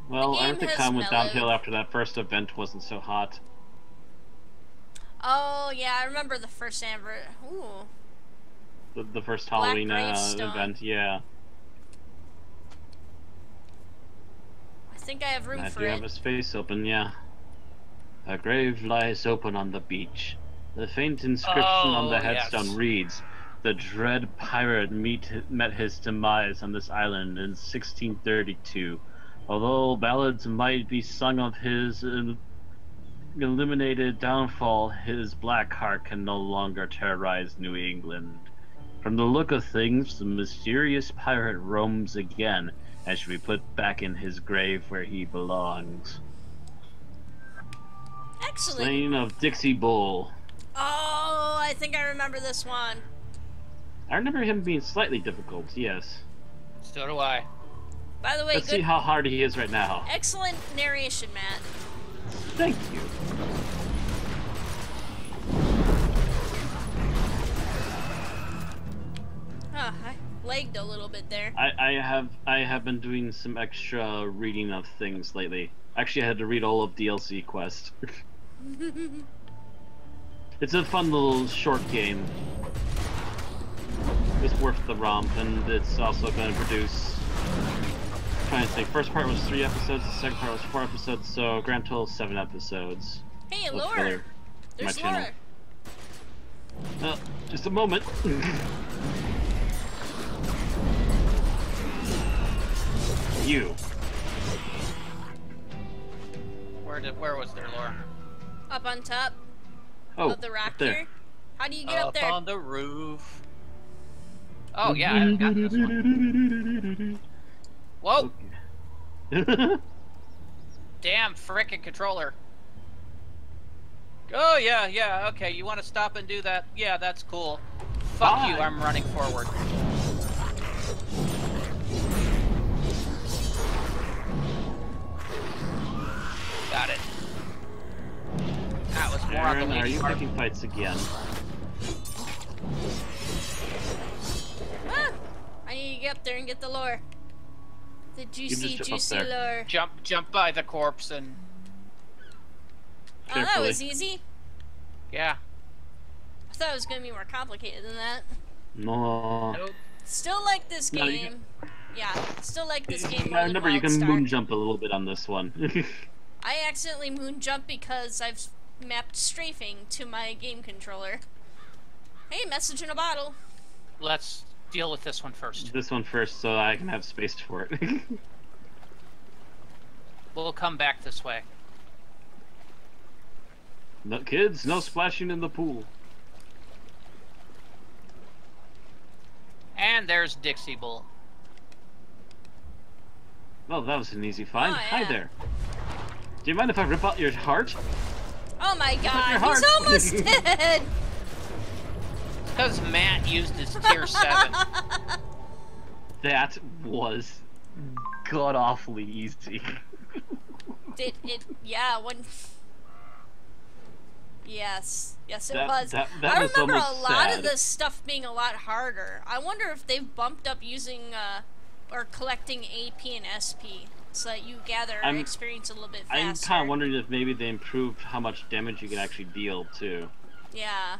Well, game Arctic has Con went downhill after that first event wasn't so hot. Oh yeah, I remember the first Amber. Ooh. The, the first Black Halloween uh, event, yeah. Think I have room I for do it. have a space open, yeah. A grave lies open on the beach. The faint inscription on the Oh, headstone yes. reads, The dread pirate meet, met his demise on this island in 1632. Although ballads might be sung of his illuminated downfall, his black heart can no longer terrorize New England. From the look of things, the mysterious pirate roams again and should be put back in his grave where he belongs. Excellent. Slain of Dixie Bull. Oh, I think I remember this one. I remember him being slightly difficult, yes. So do I. By the way, Let's good, see how hard he is right now. excellent narration, Matt. Thank you. Lagged a little bit there. I, I have I have been doing some extra reading of things lately. Actually, I had to read all of DLC Quest. *laughs* it's a fun little short game. It's worth the romp, and it's also going to produce. I'm trying to think. First part was three episodes. The second part was four episodes. So grand total seven episodes. Hey, of Laura. There's my channel. Laura. Uh, just a moment. *laughs* you. Where did where was there, Laura? Up on top Oh, of the rock there. here. How do you get up, there? on the roof. Oh yeah, I got this one. *laughs* Whoa! Damn frickin' controller. Oh yeah, yeah, okay. You want to stop and do that? Yeah, that's cool. Fuck you, I'm running forward. Got it. That was more on Erin, the are you part. picking fights again? Ah! I need to get up there and get the lore. The juicy, juicy there. lore. Jump, jump by the corpse and Oh, that was easy. yeah. I thought it was gonna be more complicated than that. No. Nope. Still like this No, game. Yeah, still like this game You more gotta remember, you can moon jump a little bit on this one. *laughs* I accidentally moon jump because I've mapped strafing to my game controller. Hey, message in a bottle. Let's deal with this one first. this one first, so I can have space for it. *laughs* We'll come back this way. no, kids, no splashing in the pool. And there's Dixie Bull. Well, that was an easy find. Oh, Hi there. Do you mind if I rip out your heart? Oh my god, your he's almost *laughs* dead! Because Matt used his tier 7. That was god awfully easy. Did it? Yeah, when. Yes, yes, it That- was. that- that I was remember a lot sad. of this stuff being a lot harder. I wonder if they've bumped up using uh, or collecting AP and SP so that you gather I'm- experience a little bit faster. I'm kind of wondering if maybe they improved how much damage you can actually deal too. Yeah.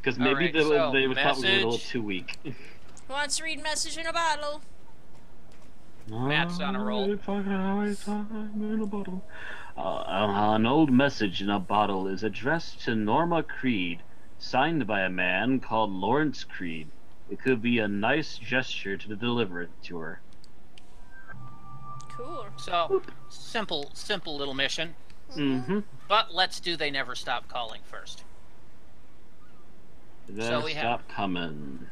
Because maybe Alright, they, so, they thought we were a little too weak. Who *laughs* wants to read message in a bottle? Matt's on a roll. In a bottle. Uh, an old message in a bottle is addressed to Norma Creed, signed by a man called Lawrence Creed. It could be a nice gesture to deliver it to her. Cool. So, simple, simple little mission. Mm-hmm. But let's do They Never Stop Calling first. Then we have- stop coming.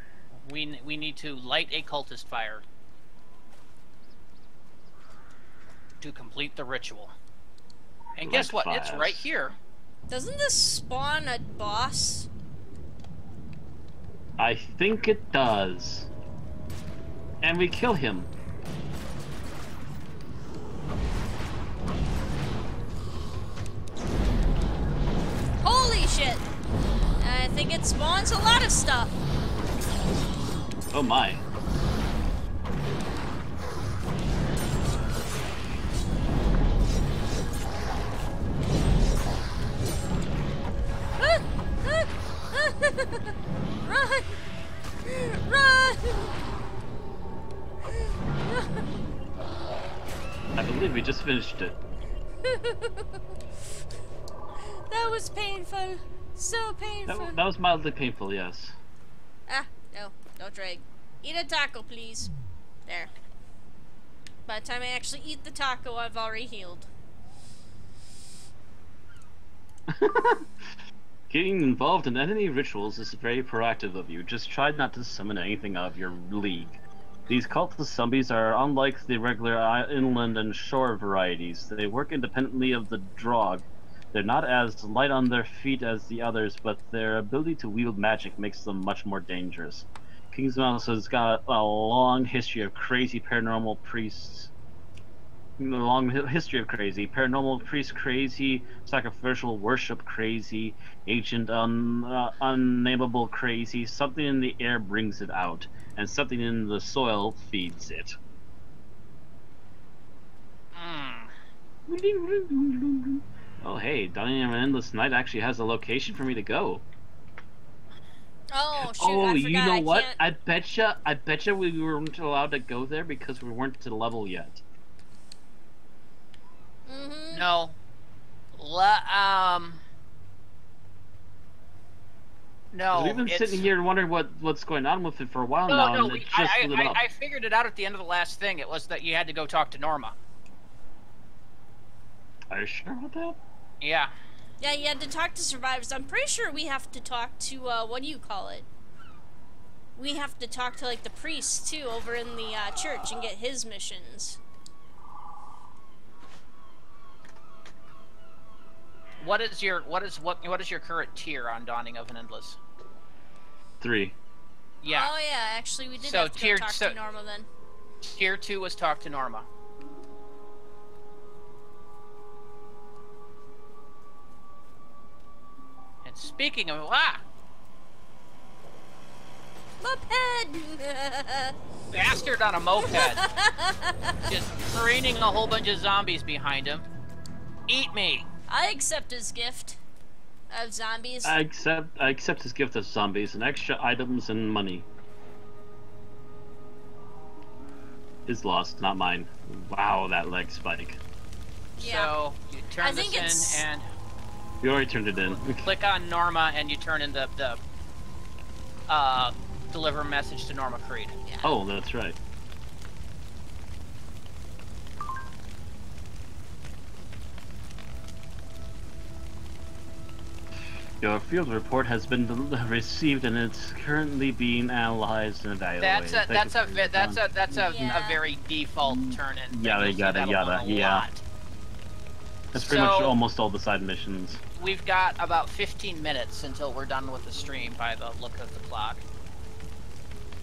We, we need to light a cultist fire to complete the ritual. And guess Light what? It's right here. Doesn't this spawn a boss? I think it does. And we kill him. Shit! I think it spawns a lot of stuff. Oh my. *laughs* Run! Run! *laughs* I believe we just finished it. *laughs* that was painful. So painful. that was mildly painful, yes. Ah, no, don't drag. Eat a taco, please. There. By the time I actually eat the taco, I've already healed. *laughs* Getting involved in enemy rituals is very proactive of you. Just try not to summon anything out of your league. These cultist zombies are unlike the regular inland and shore varieties. They work independently of the Draug. They're not as light on their feet as the others, but their ability to wield magic makes them much more dangerous. Kingsmouth has got a long history of crazy paranormal priests. A long history of crazy. Paranormal priests, crazy, sacrificial worship crazy, ancient un, uh, unnameable crazy. Something in the air brings it out, and something in the soil feeds it. Mm. *laughs* *laughs* Oh hey, Dying of an Endless Night actually has a location for me to go. Oh shoot! oh, I you forgot. know I what? Can't... I betcha, I betcha we weren't allowed to go there because we weren't to level yet. Mm-hmm. No. La, um. No. we've been it's- sitting here wondering what what's going on with it for a while No, now, no, and we, it I, just I, lit I, up. I figured it out at the end of the last thing. It was that you had to go talk to Norma. Are you sure about that? Yeah. Yeah, you had to talk to survivors. I'm pretty sure we have to talk to uh, what do you call it? We have to talk to like the priest too over in the uh, church and get his missions. What is your what is what what is your current tier on Dawning of an Endless? Three. Yeah. Oh yeah, actually we did So have to tier- talk so- to Norma then. Tier two was talk to Norma. Speaking of ah, Moped! bastard on a moped, *laughs* just careening a whole bunch of zombies behind him. Eat me. I accept his gift of zombies. I accept I accept his gift of zombies and extra items and money. His lost, not mine. Wow, that leg spike. Yeah. So you I turn think this it's- in and You already turned it in. *laughs* click on Norma, and you turn in the the uh, deliver message to Norma Creed. yeah. oh, that's right. Your field report has been *laughs* received and it's currently being analyzed and evaluated. That's a that's a for ve- your that's a that's a, Yeah. a very default turn in. Yada, You'll see yada, yada, yeah. lot. That's pretty much almost all the side missions. We've got about 15 minutes until we're done with the stream by the look of the clock.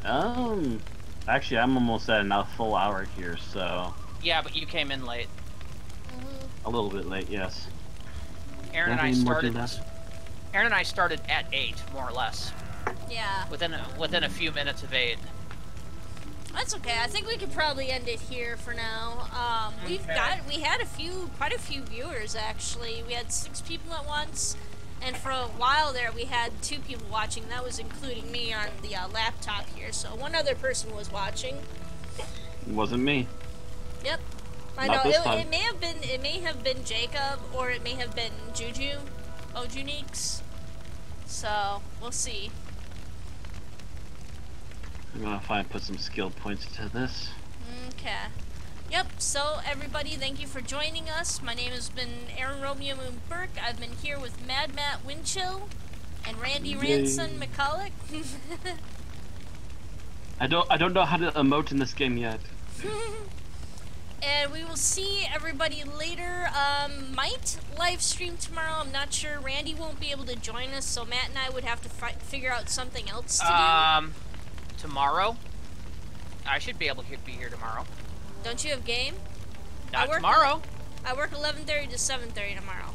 Um, actually, I'm almost at a full hour here, so Yeah, but you came in late. Mhm. a little bit late, yes. Erin and I Nothing more to started. Erin and I started at eight, more or less, Yeah. within a, within a few minutes of eight. That's okay. I think we could probably end it here for now. Um, we've Okay. got we had a few, quite a few viewers actually. We had six people at once, and for a while there we had two people watching. That was including me on the uh, laptop here. So one other person was watching. It wasn't me. Yep. I Not know this it, it may have been it may have been Jacob or it may have been Juju, Ojunix. So we'll see. I'm gonna find put some skill points to this. Okay. Yep, so everybody, thank you for joining us. My name has been Erin Romeomoon Burke. I've been here with Mad Matt Winchell and Randy Yay. Ranson McCullick. *laughs* I don't I don't know how to emote in this game yet. *laughs* and we will see everybody later. Um, might live stream tomorrow. I'm not sure. Randy won't be able to join us, so Matt and I would have to fi- figure out something else to do. Um, tomorrow, I should be able to be here tomorrow. do. Don't you have game? Not work- tomorrow. I work 11:30 to 7:30 tomorrow.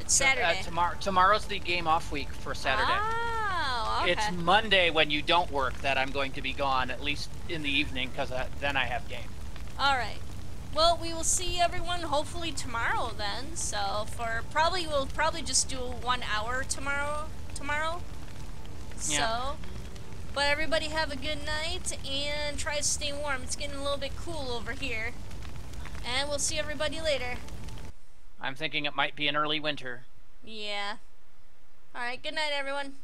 It's Uh, Saturday. tomorrow. Tomorrow's the game off week for Saturday. Oh, okay. It's Monday when you don't work that I'm going to be gone, at least in the evening, because then I have game. All right. Well, we will see everyone hopefully tomorrow then. So for probably we'll probably just do one hour tomorrow. Tomorrow. Yeah. So, but everybody have a good night and try to stay warm. It's getting a little bit cool over here. And we'll see everybody later. I'm thinking it might be an early winter. Yeah. All right. Good night, everyone.